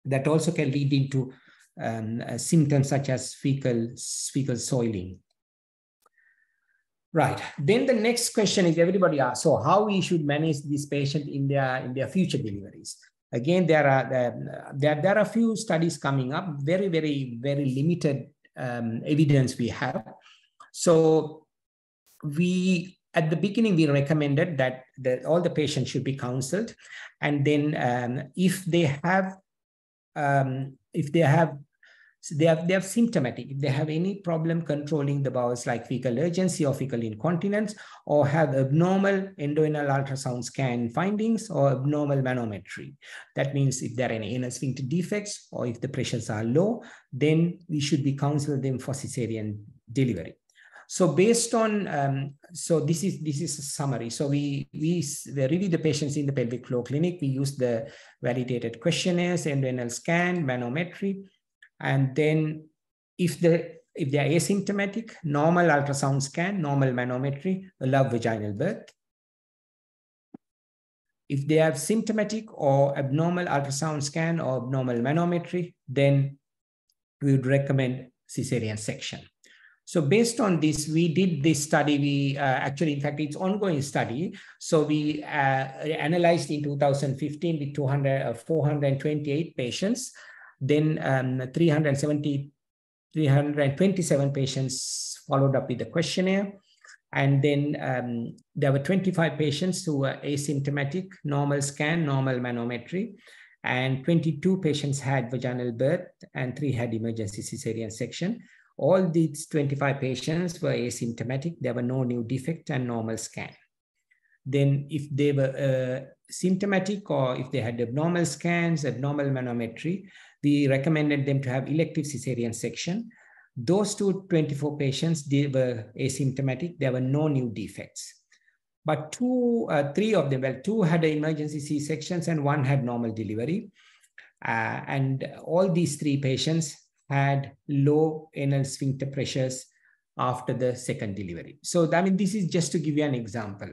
that also can lead into um, uh, symptoms such as fecal fecal soiling. Right. Then the next question is everybody asks, so how we should manage this patient in their in their future deliveries? Again, there are there, there are a few studies coming up, very, very, very limited um, evidence we have. So we at the beginning we recommended that the, all the patients should be counseled, and then um, if they have um, if they have so they have, they have symptomatic. If they have any problem controlling the bowels like fecal urgency or fecal incontinence, or have abnormal endoanal ultrasound scan findings or abnormal manometry. That means if there are any anal sphincter defects or if the pressures are low, then we should be counseling them for cesarean delivery. So based on, um, so this is this is a summary. So we, we we review the patients in the pelvic floor clinic. We use the validated questionnaires, endoanal scan, manometry, and then if the if they are asymptomatic, normal ultrasound scan, normal manometry, allow vaginal birth. If they have symptomatic or abnormal ultrasound scan or abnormal manometry, then we would recommend cesarean section. So based on this, we did this study. We uh, actually, in fact, it's ongoing study. So we uh, analyzed in 2015 with 200, uh, 428 patients then um, 370, 327 patients followed up with the questionnaire. And then um, there were 25 patients who were asymptomatic, normal scan, normal manometry, and 22 patients had vaginal birth and three had emergency cesarean section. All these 25 patients were asymptomatic. There were no new defect and normal scan. Then if they were uh, symptomatic or if they had abnormal scans, abnormal manometry, we recommended them to have elective cesarean section. Those two 24 patients, they were asymptomatic. There were no new defects. But two, uh, three of them, well, two had emergency C-sections and one had normal delivery. Uh, and all these three patients had low anal sphincter pressures after the second delivery. So, I mean, this is just to give you an example.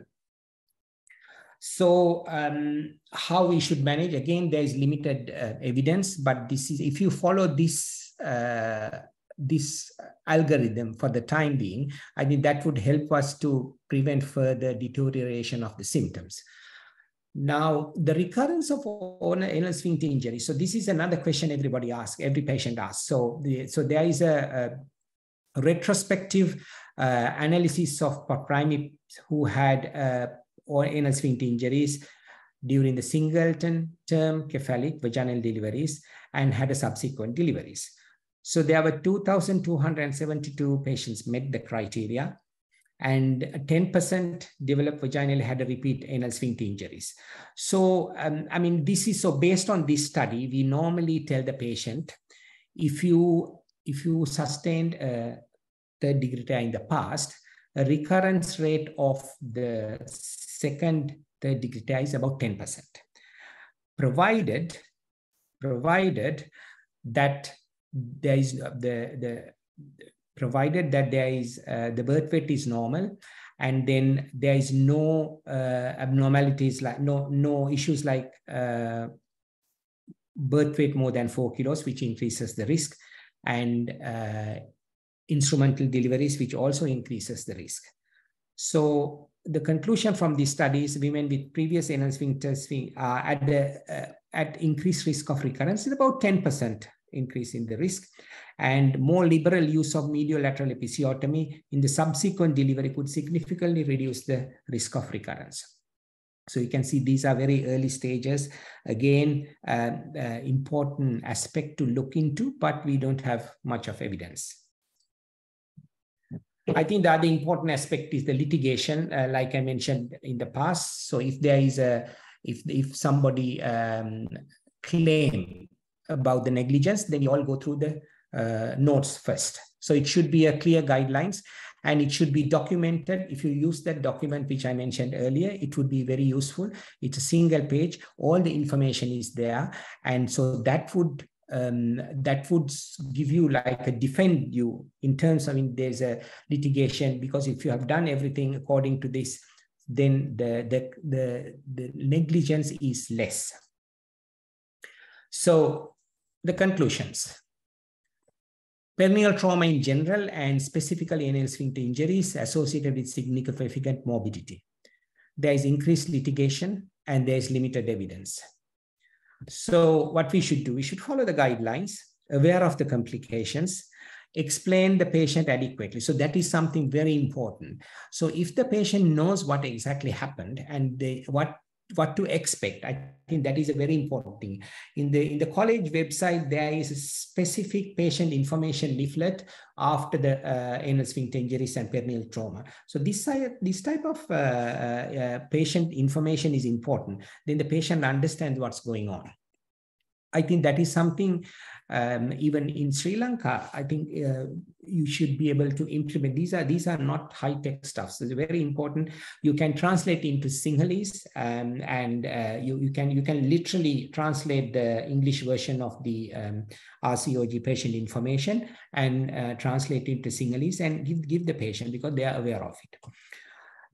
So um, how we should manage, again, there is limited uh, evidence, but this is, if you follow this uh, this algorithm for the time being, I think that would help us to prevent further deterioration of the symptoms. Now, the recurrence of anal sphincter injury. So this is another question everybody asks, every patient asks. So, the, so there is a, a retrospective uh, analysis of primates who had uh, anal sphincter injuries during the singleton term cephalic vaginal deliveries and had a subsequent deliveries. So there were 2,272 patients met the criteria and 10% developed vaginal had a repeat anal sphincter injuries. So, um, I mean, this is so based on this study, we normally tell the patient, if you, if you sustained a third degree tear in the past, a recurrence rate of the second third degree is about 10%. Provided, provided that there is the, the provided that there is uh, the birth weight is normal and then there is no uh, abnormalities like no no issues like uh, birth weight more than four kilos which increases the risk and uh, instrumental deliveries which also increases the risk so the conclusion from these studies women with previous anal sphincters are at the uh, at increased risk of recurrence is about 10% increase in the risk and more liberal use of mediolateral episiotomy in the subsequent delivery could significantly reduce the risk of recurrence. So you can see these are very early stages. Again, uh, uh, important aspect to look into, but we don't have much of evidence. I think the other important aspect is the litigation, uh, like I mentioned in the past. So if there is a, if, if somebody um, claim about the negligence, then you all go through the uh, notes first. So it should be a clear guidelines and it should be documented. If you use that document, which I mentioned earlier, it would be very useful. It's a single page, all the information is there. And so that would um, that would give you like a defend you in terms of, I mean, there's a litigation because if you have done everything according to this, then the, the, the, the negligence is less. So the conclusions. Perineal trauma in general and specifically anal sphincter injuries associated with significant morbidity. There is increased litigation and there is limited evidence. So what we should do, we should follow the guidelines, aware of the complications, explain the patient adequately. So that is something very important. So if the patient knows what exactly happened and they, what what to expect. I think that is a very important thing. In the in the college website, there is a specific patient information leaflet after the uh, anal sphincter injuries and perineal trauma. So this, this type of uh, uh, patient information is important. Then the patient understands what's going on. I think that is something um, even in Sri Lanka, I think uh, you should be able to implement. These are these are not high tech stuff. So it's very important. You can translate into Sinhalese, um, and uh, you you can you can literally translate the English version of the um, RCOG patient information and uh, translate it to Sinhalese and give give the patient because they are aware of it.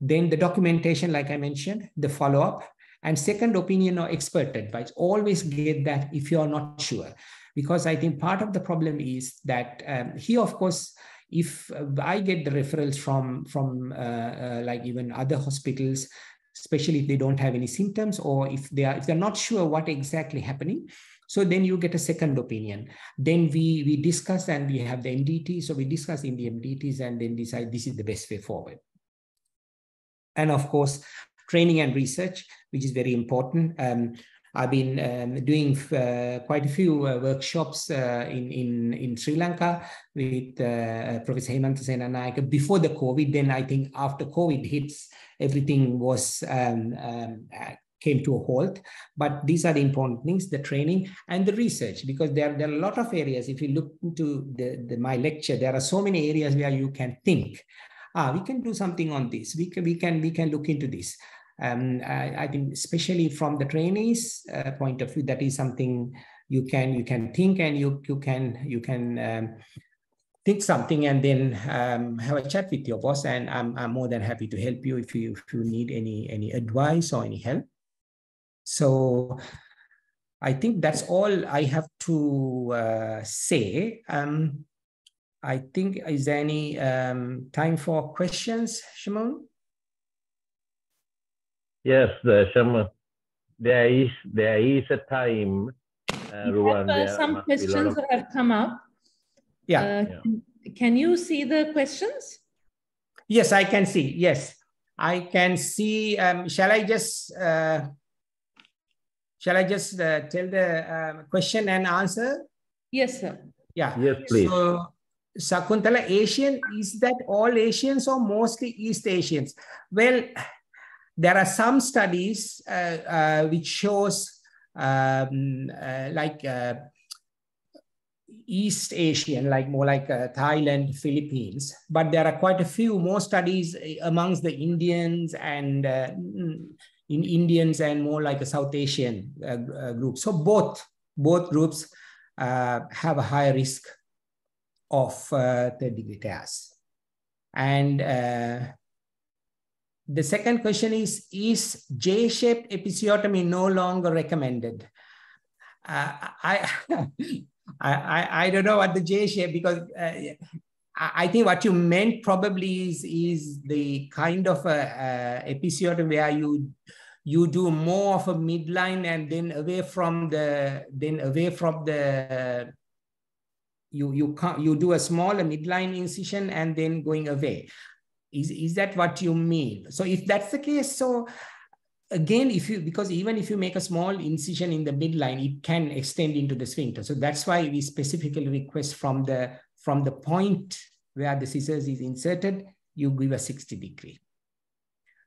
Then the documentation, like I mentioned, the follow up. And second opinion or expert advice, always get that if you are not sure because I think part of the problem is that um, here, of course, if I get the referrals from from uh, uh, like even other hospitals, especially if they don't have any symptoms or if they are if they're not sure what exactly happening, so then you get a second opinion. Then we we discuss and we have the MDT. So we discuss in the MDTs and then decide this is the best way forward. And of course, training and research, which is very important. Um, I've been um, doing uh, quite a few uh, workshops uh, in, in, in Sri Lanka with uh, Professor Hemantha Senanayake before the COVID. Then I think after COVID hits, everything was um, um, came to a halt. But these are the important things, the training and the research, because there, there are a lot of areas. If you look into the, the, my lecture, there are so many areas where you can think, ah, we can do something on this. We can, we can, we can look into this. Um, I, I, think especially from the trainees uh, point of view, that is something you can you can think and you you can you can um, think something and then um, have a chat with your boss. And I'm I'm more than happy to help you if you if you need any any advice or any help. So I think that's all I have to uh, say. Um, I think, is there any um, time for questions, Shimon? Yes, uh, Shimon. There is there is a time, uh, Ruwan. Have, uh, some questions of... that have come up. Yeah. Uh, yeah. Can you see the questions? Yes, I can see. Yes, I can see. Um, shall I just uh, shall I just uh, tell the um, question and answer? Yes, sir. Yeah. Yes, please. So, Sakuntala, Asian, is that all Asians or mostly East Asians? Well, there are some studies uh, uh, which shows um, uh, like uh, East Asian, like more like uh, Thailand, Philippines, but there are quite a few more studies amongst the Indians and uh, in Indians and more like a South Asian group. So both both groups have a higher risk of third degree tears. And the second question is, is J-shaped episiotomy no longer recommended? Uh, I, I, I don't know what the J shape because uh, I think what you meant probably is is the kind of a, a where you you do more of a midline and then away from the then away from the you you you do a smaller midline incision and then going away. Is is that what you mean? So if that's the case, so again, if you, because even if you make a small incision in the midline, it can extend into the sphincter. So that's why we specifically request from the, from the point where the scissors is inserted, you give a 60 degree.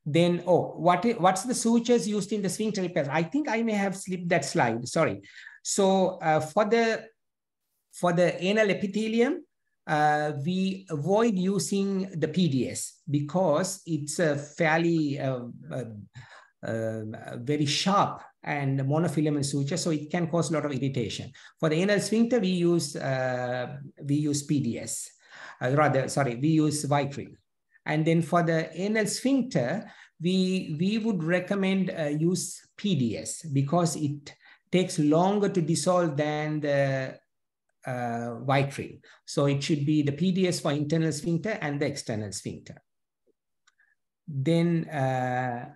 Then, oh, what, what's the sutures used in the sphincter repairs? I think I may have slipped that slide, sorry. So uh, for the, for the anal epithelium, uh, we avoid using the PDS because it's a fairly uh, uh, uh, very sharp and monofilament suture, so it can cause a lot of irritation. For the anal sphincter, we use uh, we use PDS, uh, rather sorry, we use Vicryl. And then for the anal sphincter, we we would recommend use PDS because it takes longer to dissolve than the uh, Vicryl. So it should be the PDS for internal sphincter and the external sphincter. Then uh,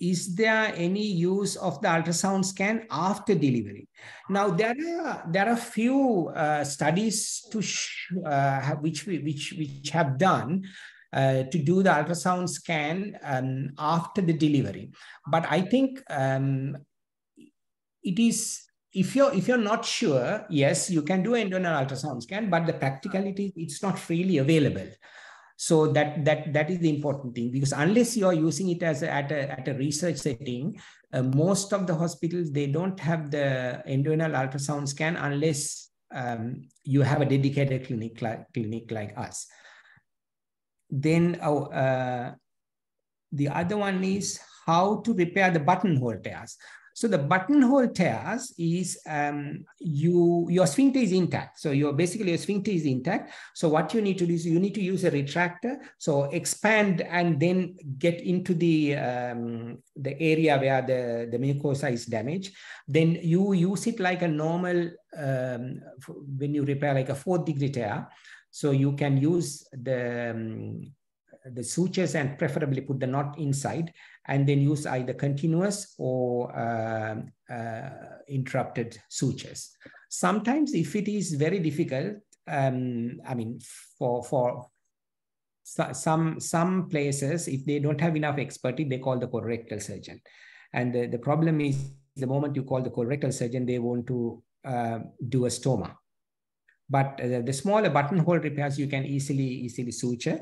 is there any use of the ultrasound scan after delivery? Now there are there are few uh, studies to uh, which we, which which have done uh, to do the ultrasound scan um, after the delivery, but I think um, it is if you're if you're not sure, yes, you can do internal ultrasound scan, but the practicality it's not freely available. So that that that is the important thing because unless you are using it as a, at a at a research setting, uh, most of the hospitals they don't have the endoluminal ultrasound scan unless um, you have a dedicated clinic like clinic like us. Then uh, uh, the other one is how to repair the buttonhole tears. So the buttonhole tears is um, you your sphincter is intact. So your basically your sphincter is intact. So what you need to do is you need to use a retractor. So expand and then get into the um, the area where the the mucosa is damaged. Then you use it like a normal um, when you repair like a fourth degree tear. So you can use the um, the sutures and preferably put the knot inside and then use either continuous or uh, uh, interrupted sutures. Sometimes if it is very difficult, um, I mean, for, for some, some places, if they don't have enough expertise, they call the colorectal surgeon. And the, the problem is the moment you call the colorectal surgeon, they want to uh, do a stoma. But uh, the smaller buttonhole repairs, you can easily, easily suture.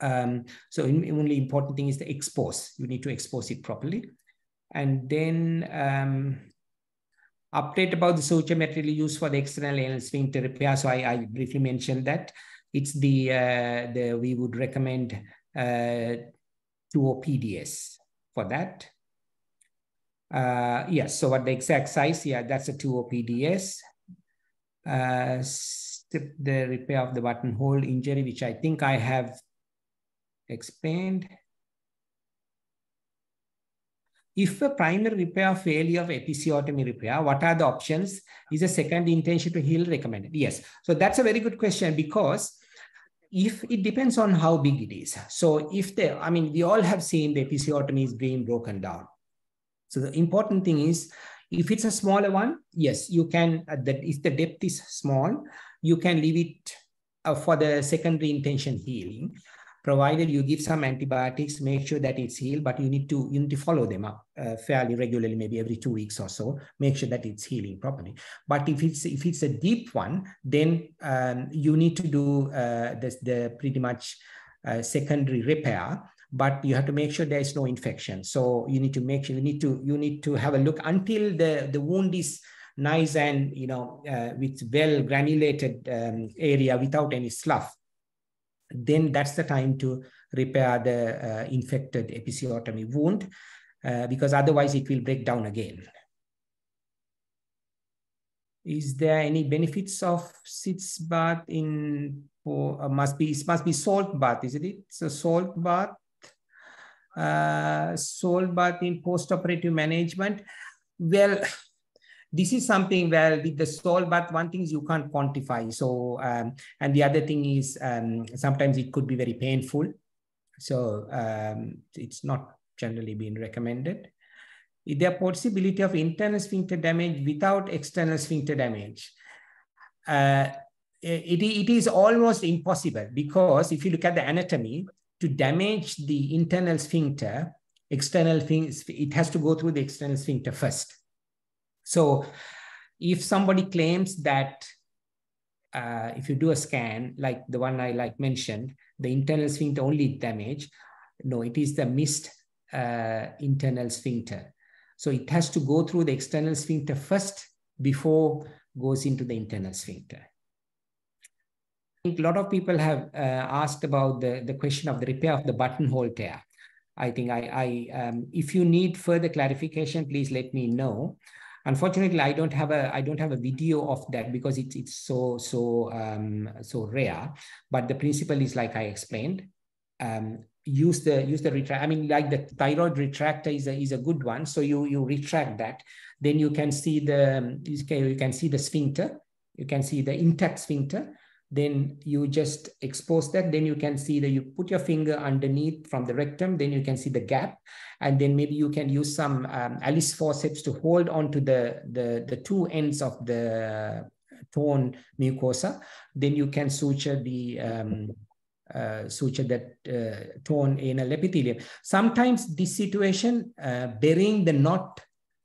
Um, so only important thing is the expose. You need to expose it properly. And then um, update about the suture material used for the external anal sphincter repair. So I, I briefly mentioned that. It's the, uh, the we would recommend uh, 2OPDS for that. Uh, yes, so what the exact size? Yeah, that's a 2OPDS. Uh, the repair of the buttonhole injury, which I think I have expand. if a primary repair failure of episiotomy repair, what are the options? Is a second intention to heal recommended? Yes. So that's a very good question because if it depends on how big it is. So if the, I mean, we all have seen the episiotomy is being broken down. So the important thing is, if it's a smaller one, yes, you can, uh, that if the depth is small, you can leave it uh, for the secondary intention healing provided you give some antibiotics, make sure that it's healed, but you need to you need to follow them up uh, fairly regularly, maybe every two weeks or so. Make sure that it's healing properly. But if it's if it's a deep one, then um, you need to do uh, the, the pretty much uh, secondary repair. But you have to make sure there is no infection. So you need to make sure you need to you need to have a look until the the wound is nice and you know uh, with well granulated um, area without any slough then that's the time to repair the uh, infected episiotomy wound uh, because otherwise it will break down again. Is there any benefits of sitz bath in, or uh, must be, it must be salt bath, isn't it? So salt bath, uh, salt bath in post-operative management. Well, this is something where with the salt but one thing is you can't quantify. So, um, and the other thing is um, sometimes it could be very painful. So um, it's not generally being recommended. There possibility of internal sphincter damage without external sphincter damage? Uh, it, it is almost impossible because if you look at the anatomy, to damage the internal sphincter, external things it has to go through the external sphincter first. So if somebody claims that uh, if you do a scan, like the one I like mentioned, the internal sphincter only damage, no, it is the missed uh, internal sphincter. So it has to go through the external sphincter first before goes into the internal sphincter. I think a lot of people have uh, asked about the, the question of the repair of the buttonhole tear. I think I, I um, if you need further clarification, please let me know. Unfortunately, I don't have a I don't have a video of that because it's it's so so um, so rare. But the principle is like I explained. Um, use the use the retract. I mean, like the thyroid retractor is a is a good one. So you you retract that, then you can see the you can, you can see the sphincter. You can see the intact sphincter then you just expose that. Then you can see that you put your finger underneath from the rectum. Then you can see the gap. And then maybe you can use some um, Allis forceps to hold on to the, the, the two ends of the torn mucosa. Then you can suture the um, uh, suture that uh, torn anal epithelium. Sometimes this situation uh, burying the knot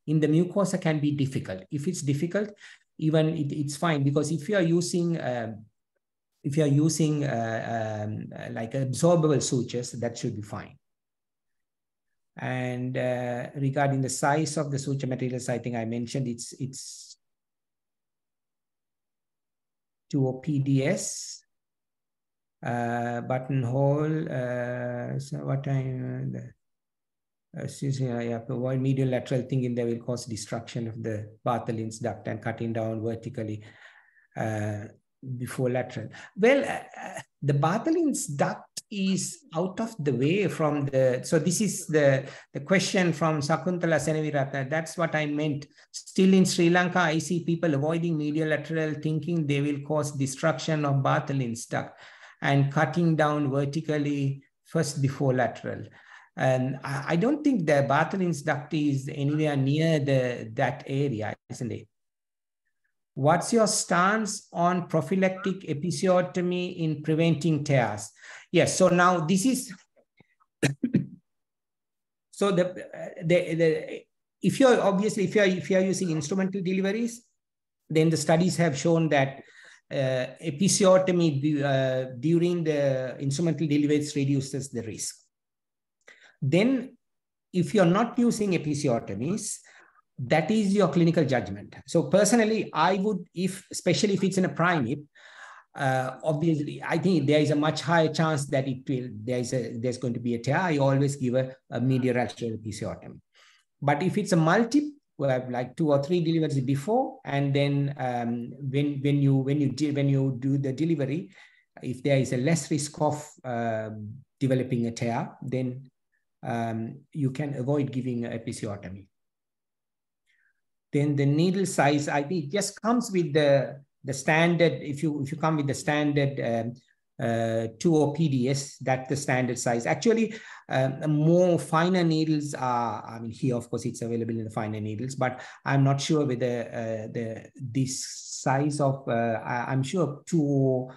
in the mucosa can be difficult. If it's difficult even it, it's fine. Because if you are using if you're using uh, um, like absorbable sutures, that should be fine. And uh, regarding the size of the suture materials, I think I mentioned it's it's 2 PDS uh, buttonhole. Uh, so what I uh, uh, yeah, avoid mediolateral thing in there will cause destruction of the Bartholin's duct and cutting down vertically. Uh, before lateral. Well, uh, the Bartholin's duct is out of the way from the, so this is the, the question from Sakuntala Senaviratna. That's what I meant. Still in Sri Lanka, I see people avoiding mediolateral thinking they will cause destruction of Bartholin's duct and cutting down vertically first before lateral. And I, I don't think the Bartholin's duct is anywhere near the that area, isn't it? What's your stance on prophylactic episiotomy in preventing tears? Yes, so now this is, so the, the, the, if you're obviously, if you're, if you're using instrumental deliveries, then the studies have shown that uh, episiotomy uh, during the instrumental deliveries reduces the risk. Then if you're not using episiotomies, that is your clinical judgment. So personally, I would, if especially if it's in a primip, uh, obviously, I think there is a much higher chance that it will there is a there's going to be a tear. I always give a, a mediolateral episiotomy. But if it's a multi, like two or three deliveries before, and then um, when when you when you when you do the delivery, if there is a less risk of uh, developing a tear, then um, you can avoid giving episiotomy. Then the needle size, I think it just comes with the, the standard, if you, if you come with the standard um, uh, 2 PDS, that's the standard size. Actually, um, more finer needles are, I mean, here, of course, it's available in the finer needles, but I'm not sure whether uh, the this size of, uh, I'm sure 2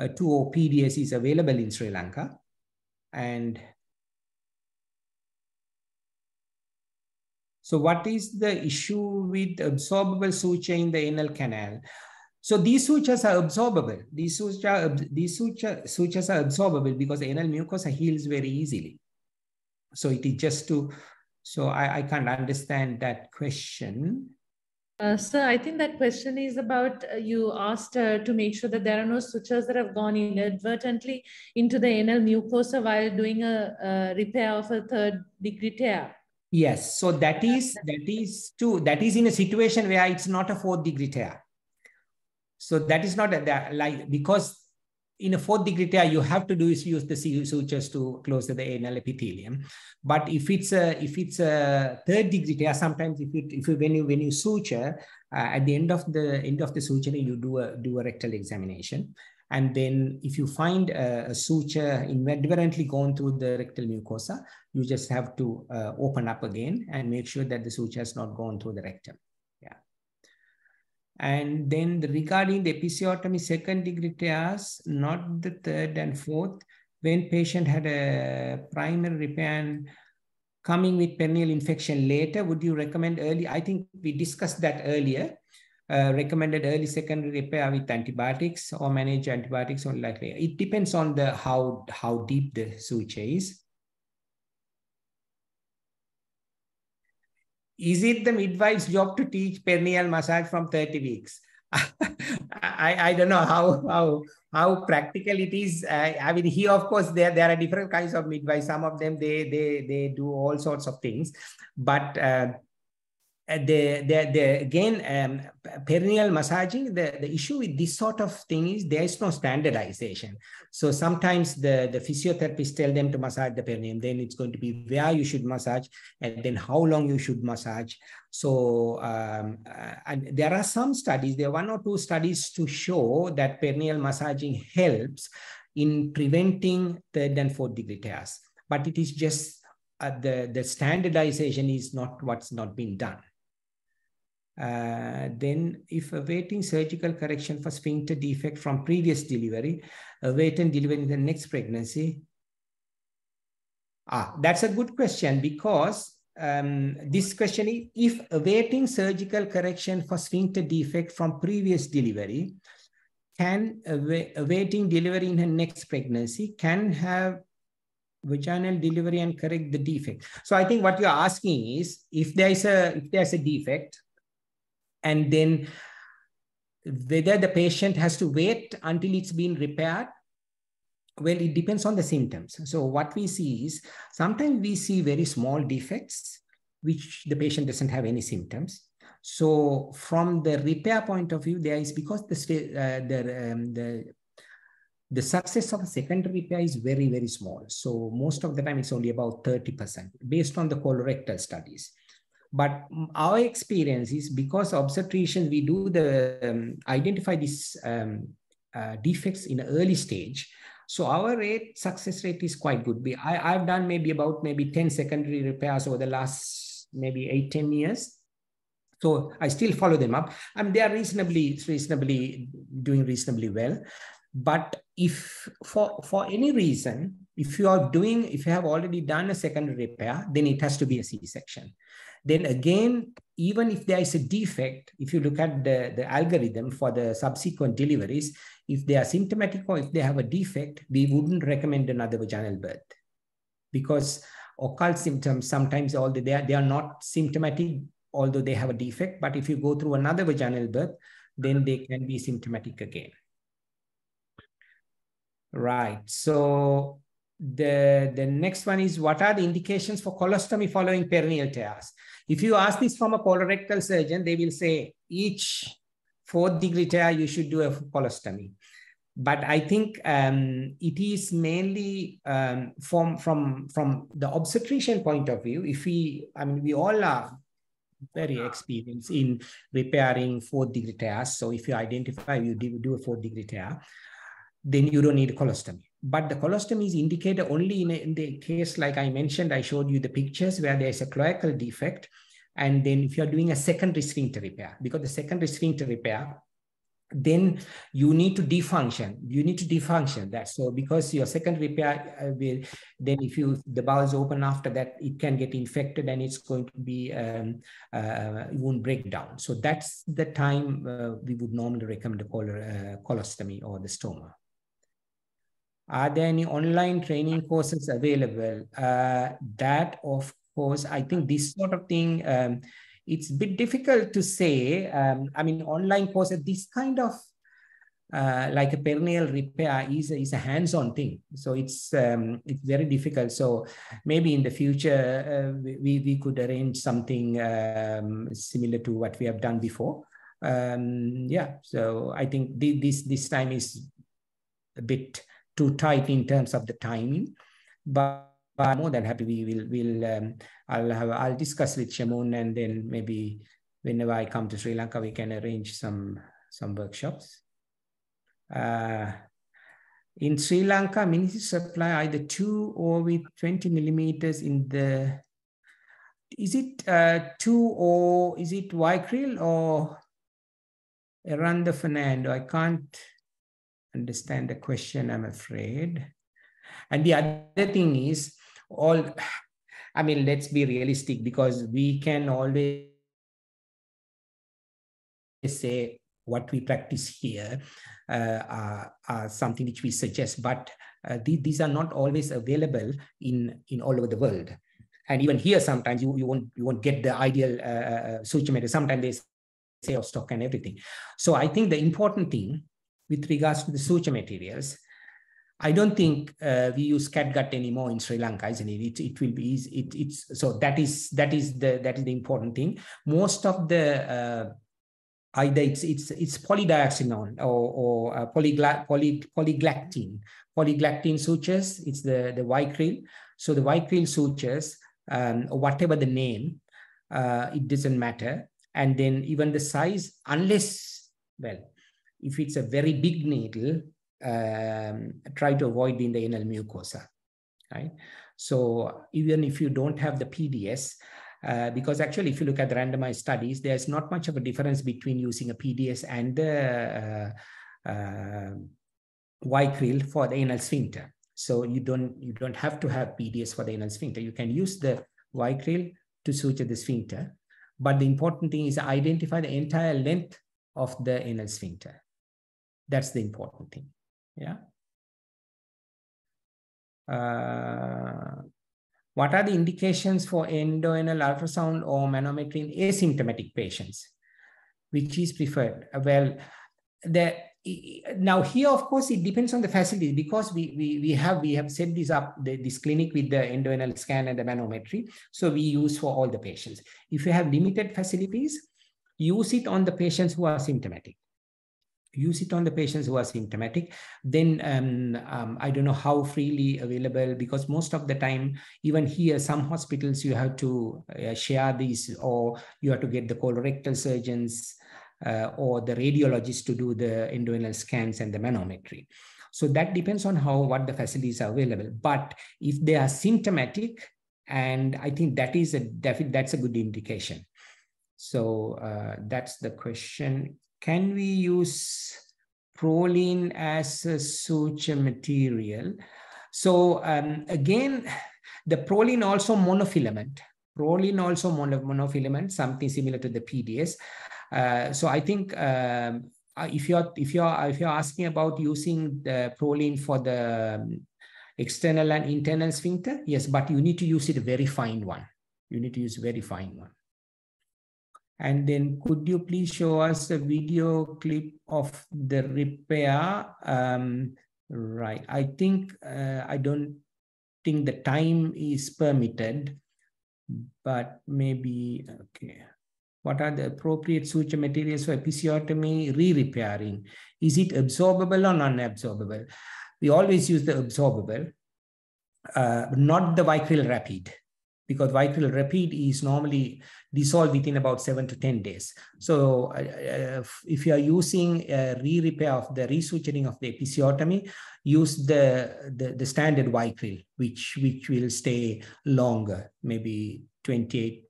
uh, 2 PDS is available in Sri Lanka. And so what is the issue with absorbable suture in the anal canal? So these sutures are absorbable. These, suture, these suture, sutures are absorbable because anal mucosa heals very easily. So it is just to, so I, I can't understand that question. Uh, sir, I think that question is about uh, you asked uh, to make sure that there are no sutures that have gone inadvertently into the anal mucosa while doing a, a repair of a third degree tear. Yes, so that is that is true. That is in a situation where it's not a fourth degree tear. So that is not a, that, like because in a fourth degree tear, you have to do is use the sutures to close the anal epithelium. But if it's a if it's a third degree tear, sometimes if it if you, when you when you suture uh, at the end of the end of the suture, you do a do a rectal examination. And then if you find a, a suture inadvertently gone through the rectal mucosa, you just have to uh, open up again and make sure that the suture has not gone through the rectum. Yeah. And then the, regarding the episiotomy second degree tears, not the third and fourth, when patient had a primary repair and coming with perineal infection later, would you recommend early? I think we discussed that earlier. Uh, recommended early secondary repair with antibiotics or manage antibiotics only likely. It depends on the how how deep the suture is. is it the midwife's job to teach perineal massage from 30 weeks? I, I don't know how how how practical it is. I, I mean, here of course there there are different kinds of midwives. Some of them they they they do all sorts of things, but uh, the, the, the again um, perineal massaging the, the issue with this sort of thing is there is no standardization. So sometimes the the physiotherapists tell them to massage the perineum then it's going to be where you should massage and then how long you should massage. So um, uh, and there are some studies there are one or two studies to show that perineal massaging helps in preventing third and fourth degree tears. But it is just uh, the the standardization is not what's not been done uh, then if awaiting surgical correction for sphincter defect from previous delivery, awaiting delivery in the next pregnancy. Ah, that's a good question because um, this question is if awaiting surgical correction for sphincter defect from previous delivery, can awaiting delivery in her next pregnancy can have vaginal delivery and correct the defect. So I think what you're asking is if there is a if there's a defect, and then whether the patient has to wait until it's been repaired well it depends on the symptoms. So what we see is sometimes we see very small defects which the patient doesn't have any symptoms. So from the repair point of view there is because the uh, the, um, the the success of a secondary repair is very very small. So most of the time it's only about 30% based on the colorectal studies but our experience is because obstetricians, we do the um, identify these um, uh, defects in early stage. So our rate success rate is quite good. We, I, I've done maybe about maybe 10 secondary repairs over the last maybe eight, 10 years. So I still follow them up and they are reasonably, reasonably doing reasonably well. But if for, for any reason, if you are doing, if you have already done a secondary repair, then it has to be a C-section. Then again, even if there is a defect, if you look at the, the algorithm for the subsequent deliveries, if they are symptomatic or if they have a defect, we wouldn't recommend another vaginal birth. Because occult symptoms sometimes although they are, they are not symptomatic although they have a defect but if you go through another vaginal birth then they can be symptomatic again. Right. So the the next one is what are the indications for colostomy following perineal tears if you ask this from a colorectal surgeon, they will say each fourth degree tear, you should do a colostomy. but I think um, it is mainly um, from from from the obstetrician point of view. If we, I mean, we all are very experienced in repairing fourth degree tears. So if you identify you do a fourth degree tear, then you don't need a colostomy. But the colostomy is indicated only in, a, in the case, like I mentioned, I showed you the pictures where there's a cloacal defect. And then if you're doing a secondary sphincter repair, because the secondary sphincter repair then you need to defunction. You need to defunction that. So because your second repair uh, will then if you the bowels open after that it can get infected and it's going to be um, uh, it won't break down. So that's the time uh, we would normally recommend the col uh, colostomy or the stoma are there any online training courses available uh, that of course i think this sort of thing um, it's a bit difficult to say. Um, I mean, online courses, this kind of uh, like a perineal repair is a, is a hands-on thing. So it's um, it's very difficult. So maybe in the future uh, we we could arrange something um, similar to what we have done before. Um, yeah. So I think this this time is a bit too tight in terms of the timing, but but I'm more than happy we will will um, I'll have I'll discuss with Shamoon and then maybe whenever I come to Sri Lanka we can arrange some some workshops. Uh, in Sri Lanka, ministry supply either two or with 20 millimeters in the is it uh, two or is it Vicryl or Aranda Fernando? I can't understand the question, I'm afraid. And the other thing is, all i mean let's be realistic because we can always say what we practice here uh, are, are, something which we suggest but uh, th these are not always available in in all over the world. And even here sometimes you, you won't you won't get the ideal uh, uh, uh suture material sometimes they say of stock and everything. So i think the important thing with regards to the suture materials I don't think uh, we use catgut anymore in Sri Lanka, isn't it? It, it will be easy. It, it's so that is that is the that is the important thing. Most of the uh, either it's it's it's polydioxanone or or uh, polygla, poly, polyglactin polyglactin sutures. It's the the Vicryl. So the Vicryl sutures, um, whatever the name, uh, it doesn't matter. And then even the size, unless well, if it's a very big needle, um, try to avoid in the anal mucosa, right? So even if you don't have the PDS, uh, because actually if you look at the randomized studies, there's not much of a difference between using a PDS and the uh, uh, for the anal sphincter. So you don't you don't have to have PDS for the anal sphincter. You can use the Vicryl to suture the sphincter. But the important thing is identify the entire length of the anal sphincter. That's the important thing. Yeah. Uh, what are the indications for endoanal ultrasound or manometry in asymptomatic patients? Which is preferred? Well, the now here of course it depends on the facility because we we, we have we have set this up the, this clinic with the endoanal scan and the manometry so we use for all the patients if you have limited facilities use it on the patients who are symptomatic use it on the patients who are symptomatic then um, um, i don't know how freely available because most of the time even here some hospitals you have to uh, share these or you have to get the colorectal surgeons uh, or the radiologists to do the endoanal scans and the manometry. So that depends on how what the facilities are available. But if they are symptomatic and i think that is a that's a good indication. So uh, that's the question can we use Prolene as a suture material? So um, again, the Prolene also monofilament. Prolene also mono, monofilament, something similar to the PDS. Uh, so I think um, uh, if you're if you're if you're asking about using the Prolene for the um, external and internal sphincter, yes, but you need to use it a very fine one. You need to use very fine one. And then could you please show us a video clip of the repair? Um, right, I think, uh, I don't think the time is permitted, but maybe, okay. What are the appropriate suture materials for episiotomy re-repairing? Is it absorbable or non-absorbable? We always use the absorbable, uh, not the Vicryl Rapid because Vicryl Rapid is normally dissolved within about seven to 10 days. So uh, if you are using a re-repair of the resuturing of the episiotomy, use the, the, the standard Vicryl, which, which will stay longer, maybe 28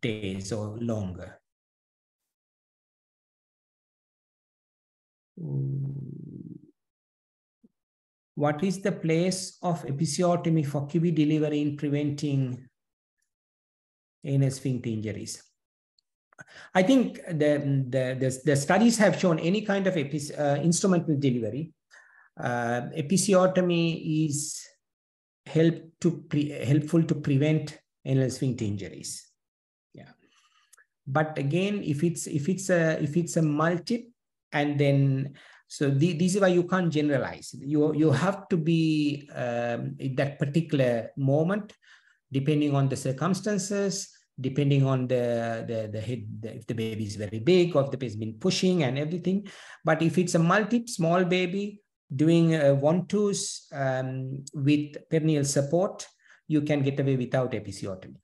days or longer. What is the place of episiotomy for QV delivery in preventing anal sphincter injuries? I think the, the, the, the, studies have shown any kind of uh, instrumental delivery. Uh, episiotomy is help to helpful to prevent anal sphincter injuries. Yeah, but again, if it's if it's a if it's a multi and then so the, this is why you can't generalize. You you have to be um, in that particular moment, depending on the circumstances, depending on the the the head, the, if the baby is very big or if the baby's been pushing and everything. But if it's a multi small baby doing uh, one twos um, with perineal support, you can get away without episiotomy.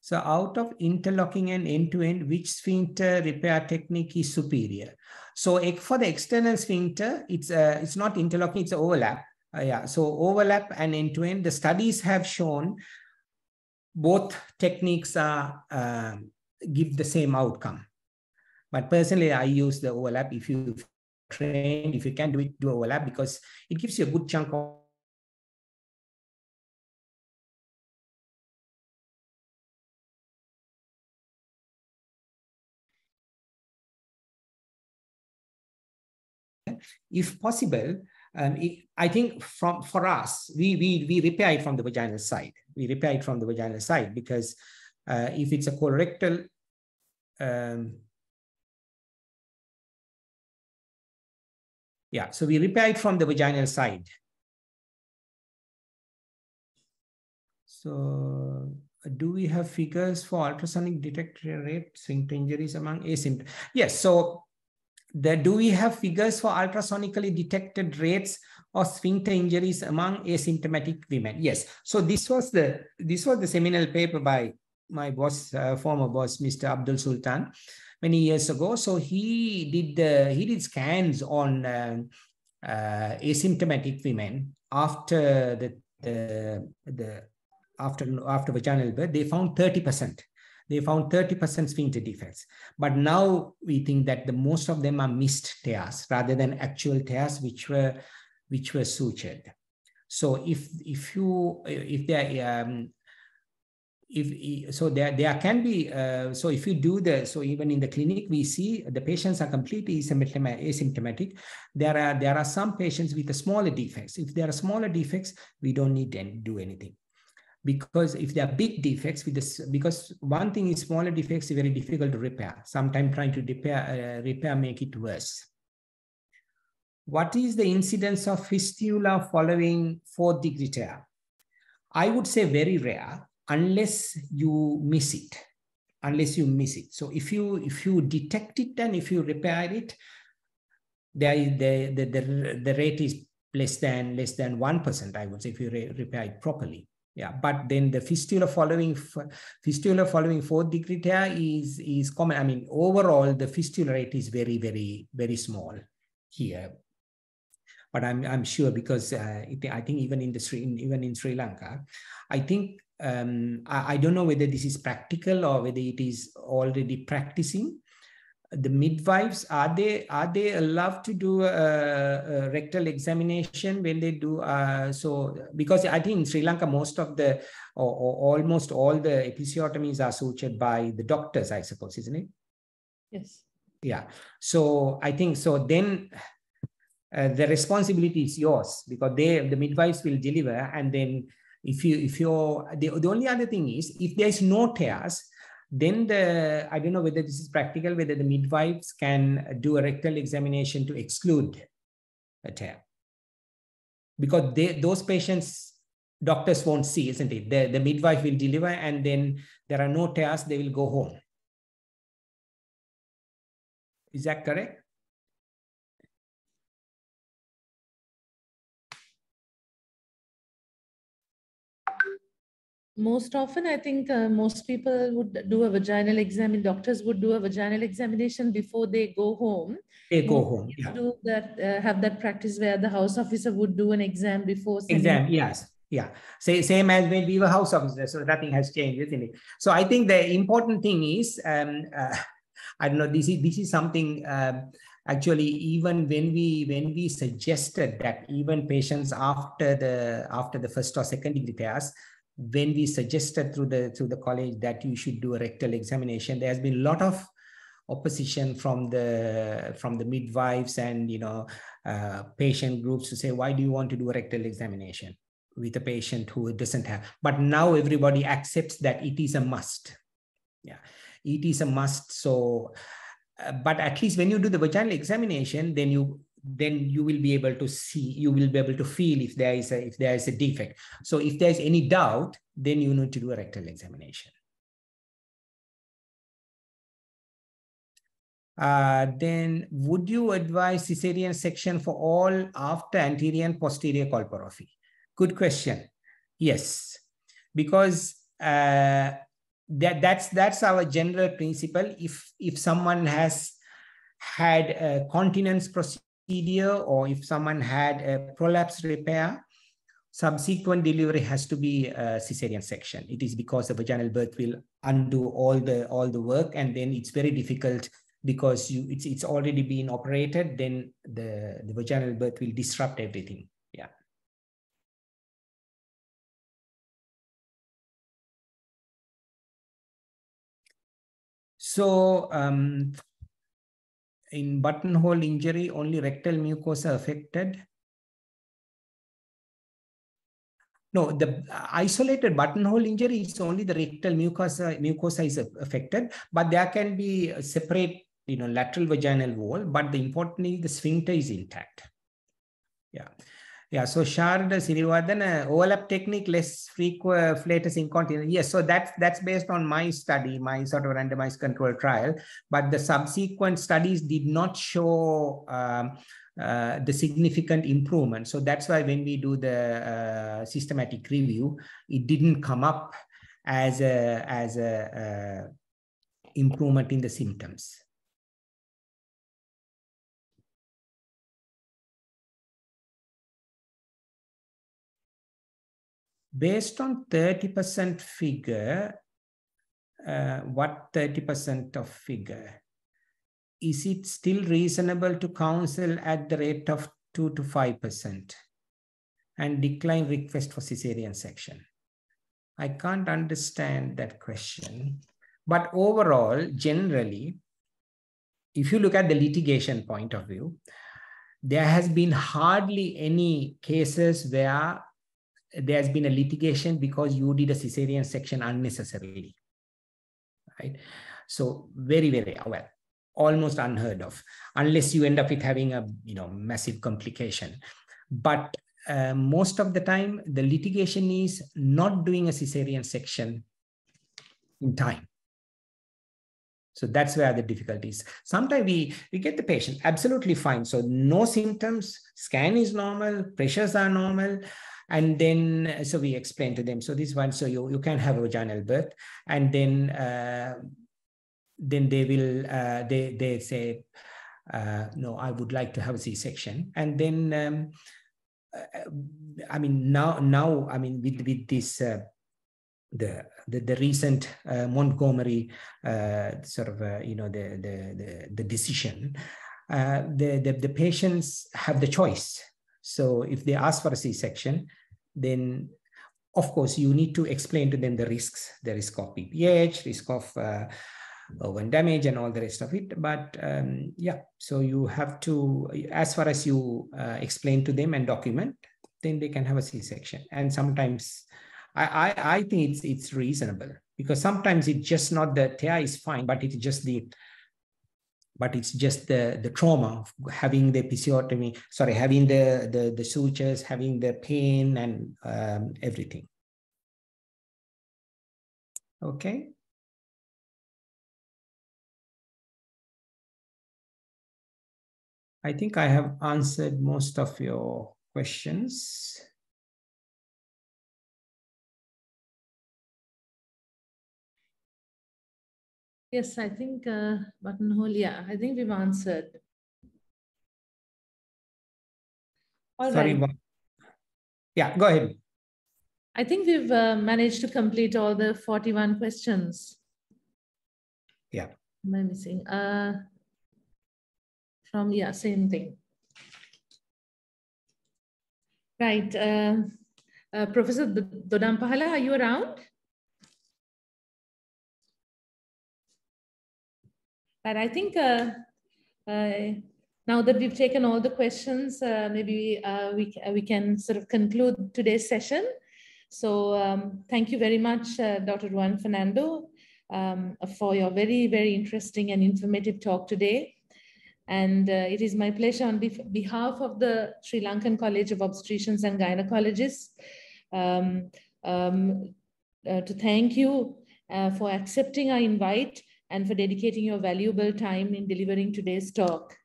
So out of interlocking and end-to-end, -end, which sphincter repair technique is superior? So for the external sphincter, it's uh, it's not interlocking, it's overlap. Uh, yeah, so overlap and end-to-end, the studies have shown both techniques are uh, give the same outcome. But personally, I use the overlap. If you train, if you can do it, do overlap because it gives you a good chunk of if possible, um, it, I think from for us, we, we, we repair it from the vaginal side. We repair it from the vaginal side because uh, if it's a colorectal, um, yeah, so we repair it from the vaginal side. So do we have figures for ultrasonic detector rate sphincter injuries among asymptomatic? Yes, so the, do we have figures for ultrasonically detected rates of sphincter injuries among asymptomatic women? Yes. So this was the this was the seminal paper by my boss, uh, former boss, Mr. Abdul Sultan, many years ago. So he did the he did scans on uh, uh, asymptomatic women after the the the after after vaginal birth. They found thirty percent they found 30% sphincter defects. But now we think that the most of them are missed tears rather than actual tears which were which were sutured. So if if you if there um, if so there there can be uh, so if you do the so even in the clinic we see the patients are completely asymptomatic there are there are some patients with the smaller defects if there are smaller defects we don't need to do anything because if there are big defects with this because one thing is smaller defects is very difficult to repair. Sometimes trying to repair uh, repair make it worse. What is the incidence of fistula following fourth degree tear? I would say very rare unless you miss it unless you miss it. So if you if you detect it and if you repair it there the the the, the rate is less than less than 1% i would say if you re repair it properly yeah but then the fistula following fistula following fourth degree tear is is common. I mean overall the fistula rate is very very very small here. But i'm i'm sure because uh, it, i think even in the Sri, even in sri lanka i think um, I, I don't know whether this is practical or whether it is already practicing the midwives are they are they allowed to do a, a rectal examination when they do uh, so because i think in sri lanka most of the or, or, almost all the episiotomies are sutured by the doctors i suppose isn't it? Yes. Yeah. So i think so. Then uh, the responsibility is yours because they the midwives will deliver and then if you if you're the, the only other thing is if there is no tears then the, I don't know whether this is practical, whether the midwives can do a rectal examination to exclude a tear. Because they, those patients doctors won't see, isn't it? The, the midwife will deliver and then there are no tears, they will go home. Is that correct? Most often i think uh, most people would do a vaginal exam doctors would do a vaginal examination before they go home. They go home yeah. do that uh, have that practice where the house officer would do an exam before exam yes yeah. Say, same as when we were house officers so nothing has changed isn't it? So i think the important thing is um, uh, i don't know this is this is something um, actually even when we when we suggested that even patients after the after the first or second degree tears when we suggested through the through the college that you should do a rectal examination, there has been a lot of opposition from the from the midwives and you know uh, patient groups to say why do you want to do a rectal examination with a patient who doesn't have? But now everybody accepts that it is a must. Yeah it is a must. So uh, but at least when you do the vaginal examination then you then you will be able to see you will be able to feel if there is a if there is a defect. So if there's any doubt then you need to do a rectal examination. Uh, then would you advise cesarean section for all after anterior and posterior colporrhaphy good question. Yes. Because uh, that that's that's our general principle. If if someone has had a continence procedure procedure or if someone had a prolapse repair, subsequent delivery has to be a cesarean section. It is because the vaginal birth will undo all the all the work and then it's very difficult because you it's it's already been operated, then the, the vaginal birth will disrupt everything. Yeah. So um, in buttonhole injury, only rectal mucosa affected. No, the isolated buttonhole injury is only the rectal mucosa, mucosa is affected, but there can be a separate, you know, lateral vaginal wall, but the importantly, the sphincter is intact. Yeah. Yeah, so Sharda Sirivardhan, uh, overlap technique, less frequent flatus incontinence. Yes, so that's that's based on my study, my sort of randomized control trial. But the subsequent studies did not show um, uh, the significant improvement. So that's why when we do the uh, systematic review, it didn't come up as a as a uh, improvement in the symptoms. Based on 30% figure, uh, what 30% of figure? Is it still reasonable to counsel at the rate of 2 to 5% and decline request for cesarean section? I can't understand that question. But overall, generally, if you look at the litigation point of view, there has been hardly any cases where there's been a litigation because you did a cesarean section unnecessarily right so very very well almost unheard of unless you end up with having a you know massive complication but uh, most of the time the litigation is not doing a cesarean section in time so that's where the difficulty is. Sometimes we, we get the patient absolutely fine. So no symptoms, scan is normal, pressures are normal, and then, so we explain to them, so this one, so you, you can have a vaginal birth. And then, uh, then they will, uh, they, they say, uh, no, I would like to have a C-section. And then, um, uh, I mean, now, now, I mean, with, with this, uh, the, the, the recent uh, Montgomery uh, sort of uh, you know the the the, the decision, uh, the, the the patients have the choice. So if they ask for a C-section, then of course you need to explain to them the risks, the risk of PPH, risk of uh, organ damage and all the rest of it. But um, yeah, so you have to, as far as you uh, explain to them and document, then they can have a C-section. And sometimes I, I, I think it's, it's reasonable because sometimes it's just not the tear is fine, but it's just the but it's just the, the trauma of having the episiotomy, sorry, having the, the, the sutures, having the pain and um, everything. Okay. I think I have answered most of your questions. Yes, I think uh, buttonhole, yeah, I think we've answered. All Sorry. right. Yeah, go ahead. I think we've uh, managed to complete all the 41 questions. Yeah. Am I missing? Uh, from, yeah, same thing. Right. Uh, uh, Professor Dodampahala, are you around? I think uh, uh, now that we've taken all the questions, uh, maybe uh, we, we can sort of conclude today's session. So um, thank you very much, uh, Dr. Ruwan Fernando, um, for your very, very interesting and informative talk today. And uh, it is my pleasure on behalf of the Sri Lankan College of Obstetricians and Gynecologists um, um, uh, to thank you uh, for accepting our invite and for dedicating your valuable time in delivering today's talk.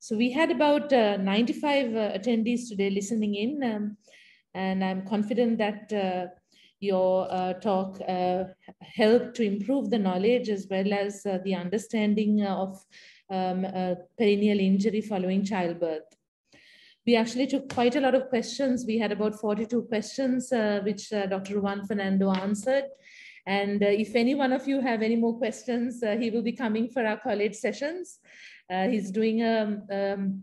So we had about uh, 95 uh, attendees today listening in, um, and I'm confident that uh, your uh, talk uh, helped to improve the knowledge as well as uh, the understanding of um, perineal injury following childbirth. We actually took quite a lot of questions. We had about 42 questions, which Dr. Ruwan Fernando answered. And uh, if any one of you have any more questions, uh, he will be coming for our college sessions. Uh, he's doing a um,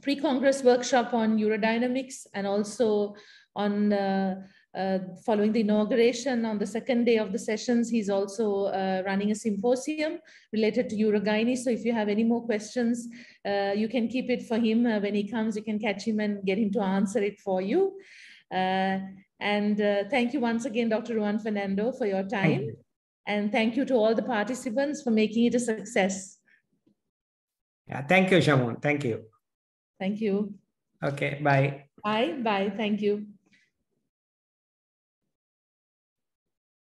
pre-congress workshop on urodynamics and also on uh, uh, following the inauguration on the second day of the sessions, he's also uh, running a symposium related to urogyny. So if you have any more questions, you can keep it for him. when he comes, you can catch him and get him to answer it for you. And uh, thank you once again, Dr. Ruwan Fernando, for your time. You. And thank you to all the participants for making it a success. Yeah, thank you, Shamun. Thank you. Thank you. Okay, bye. Bye, bye. Thank you.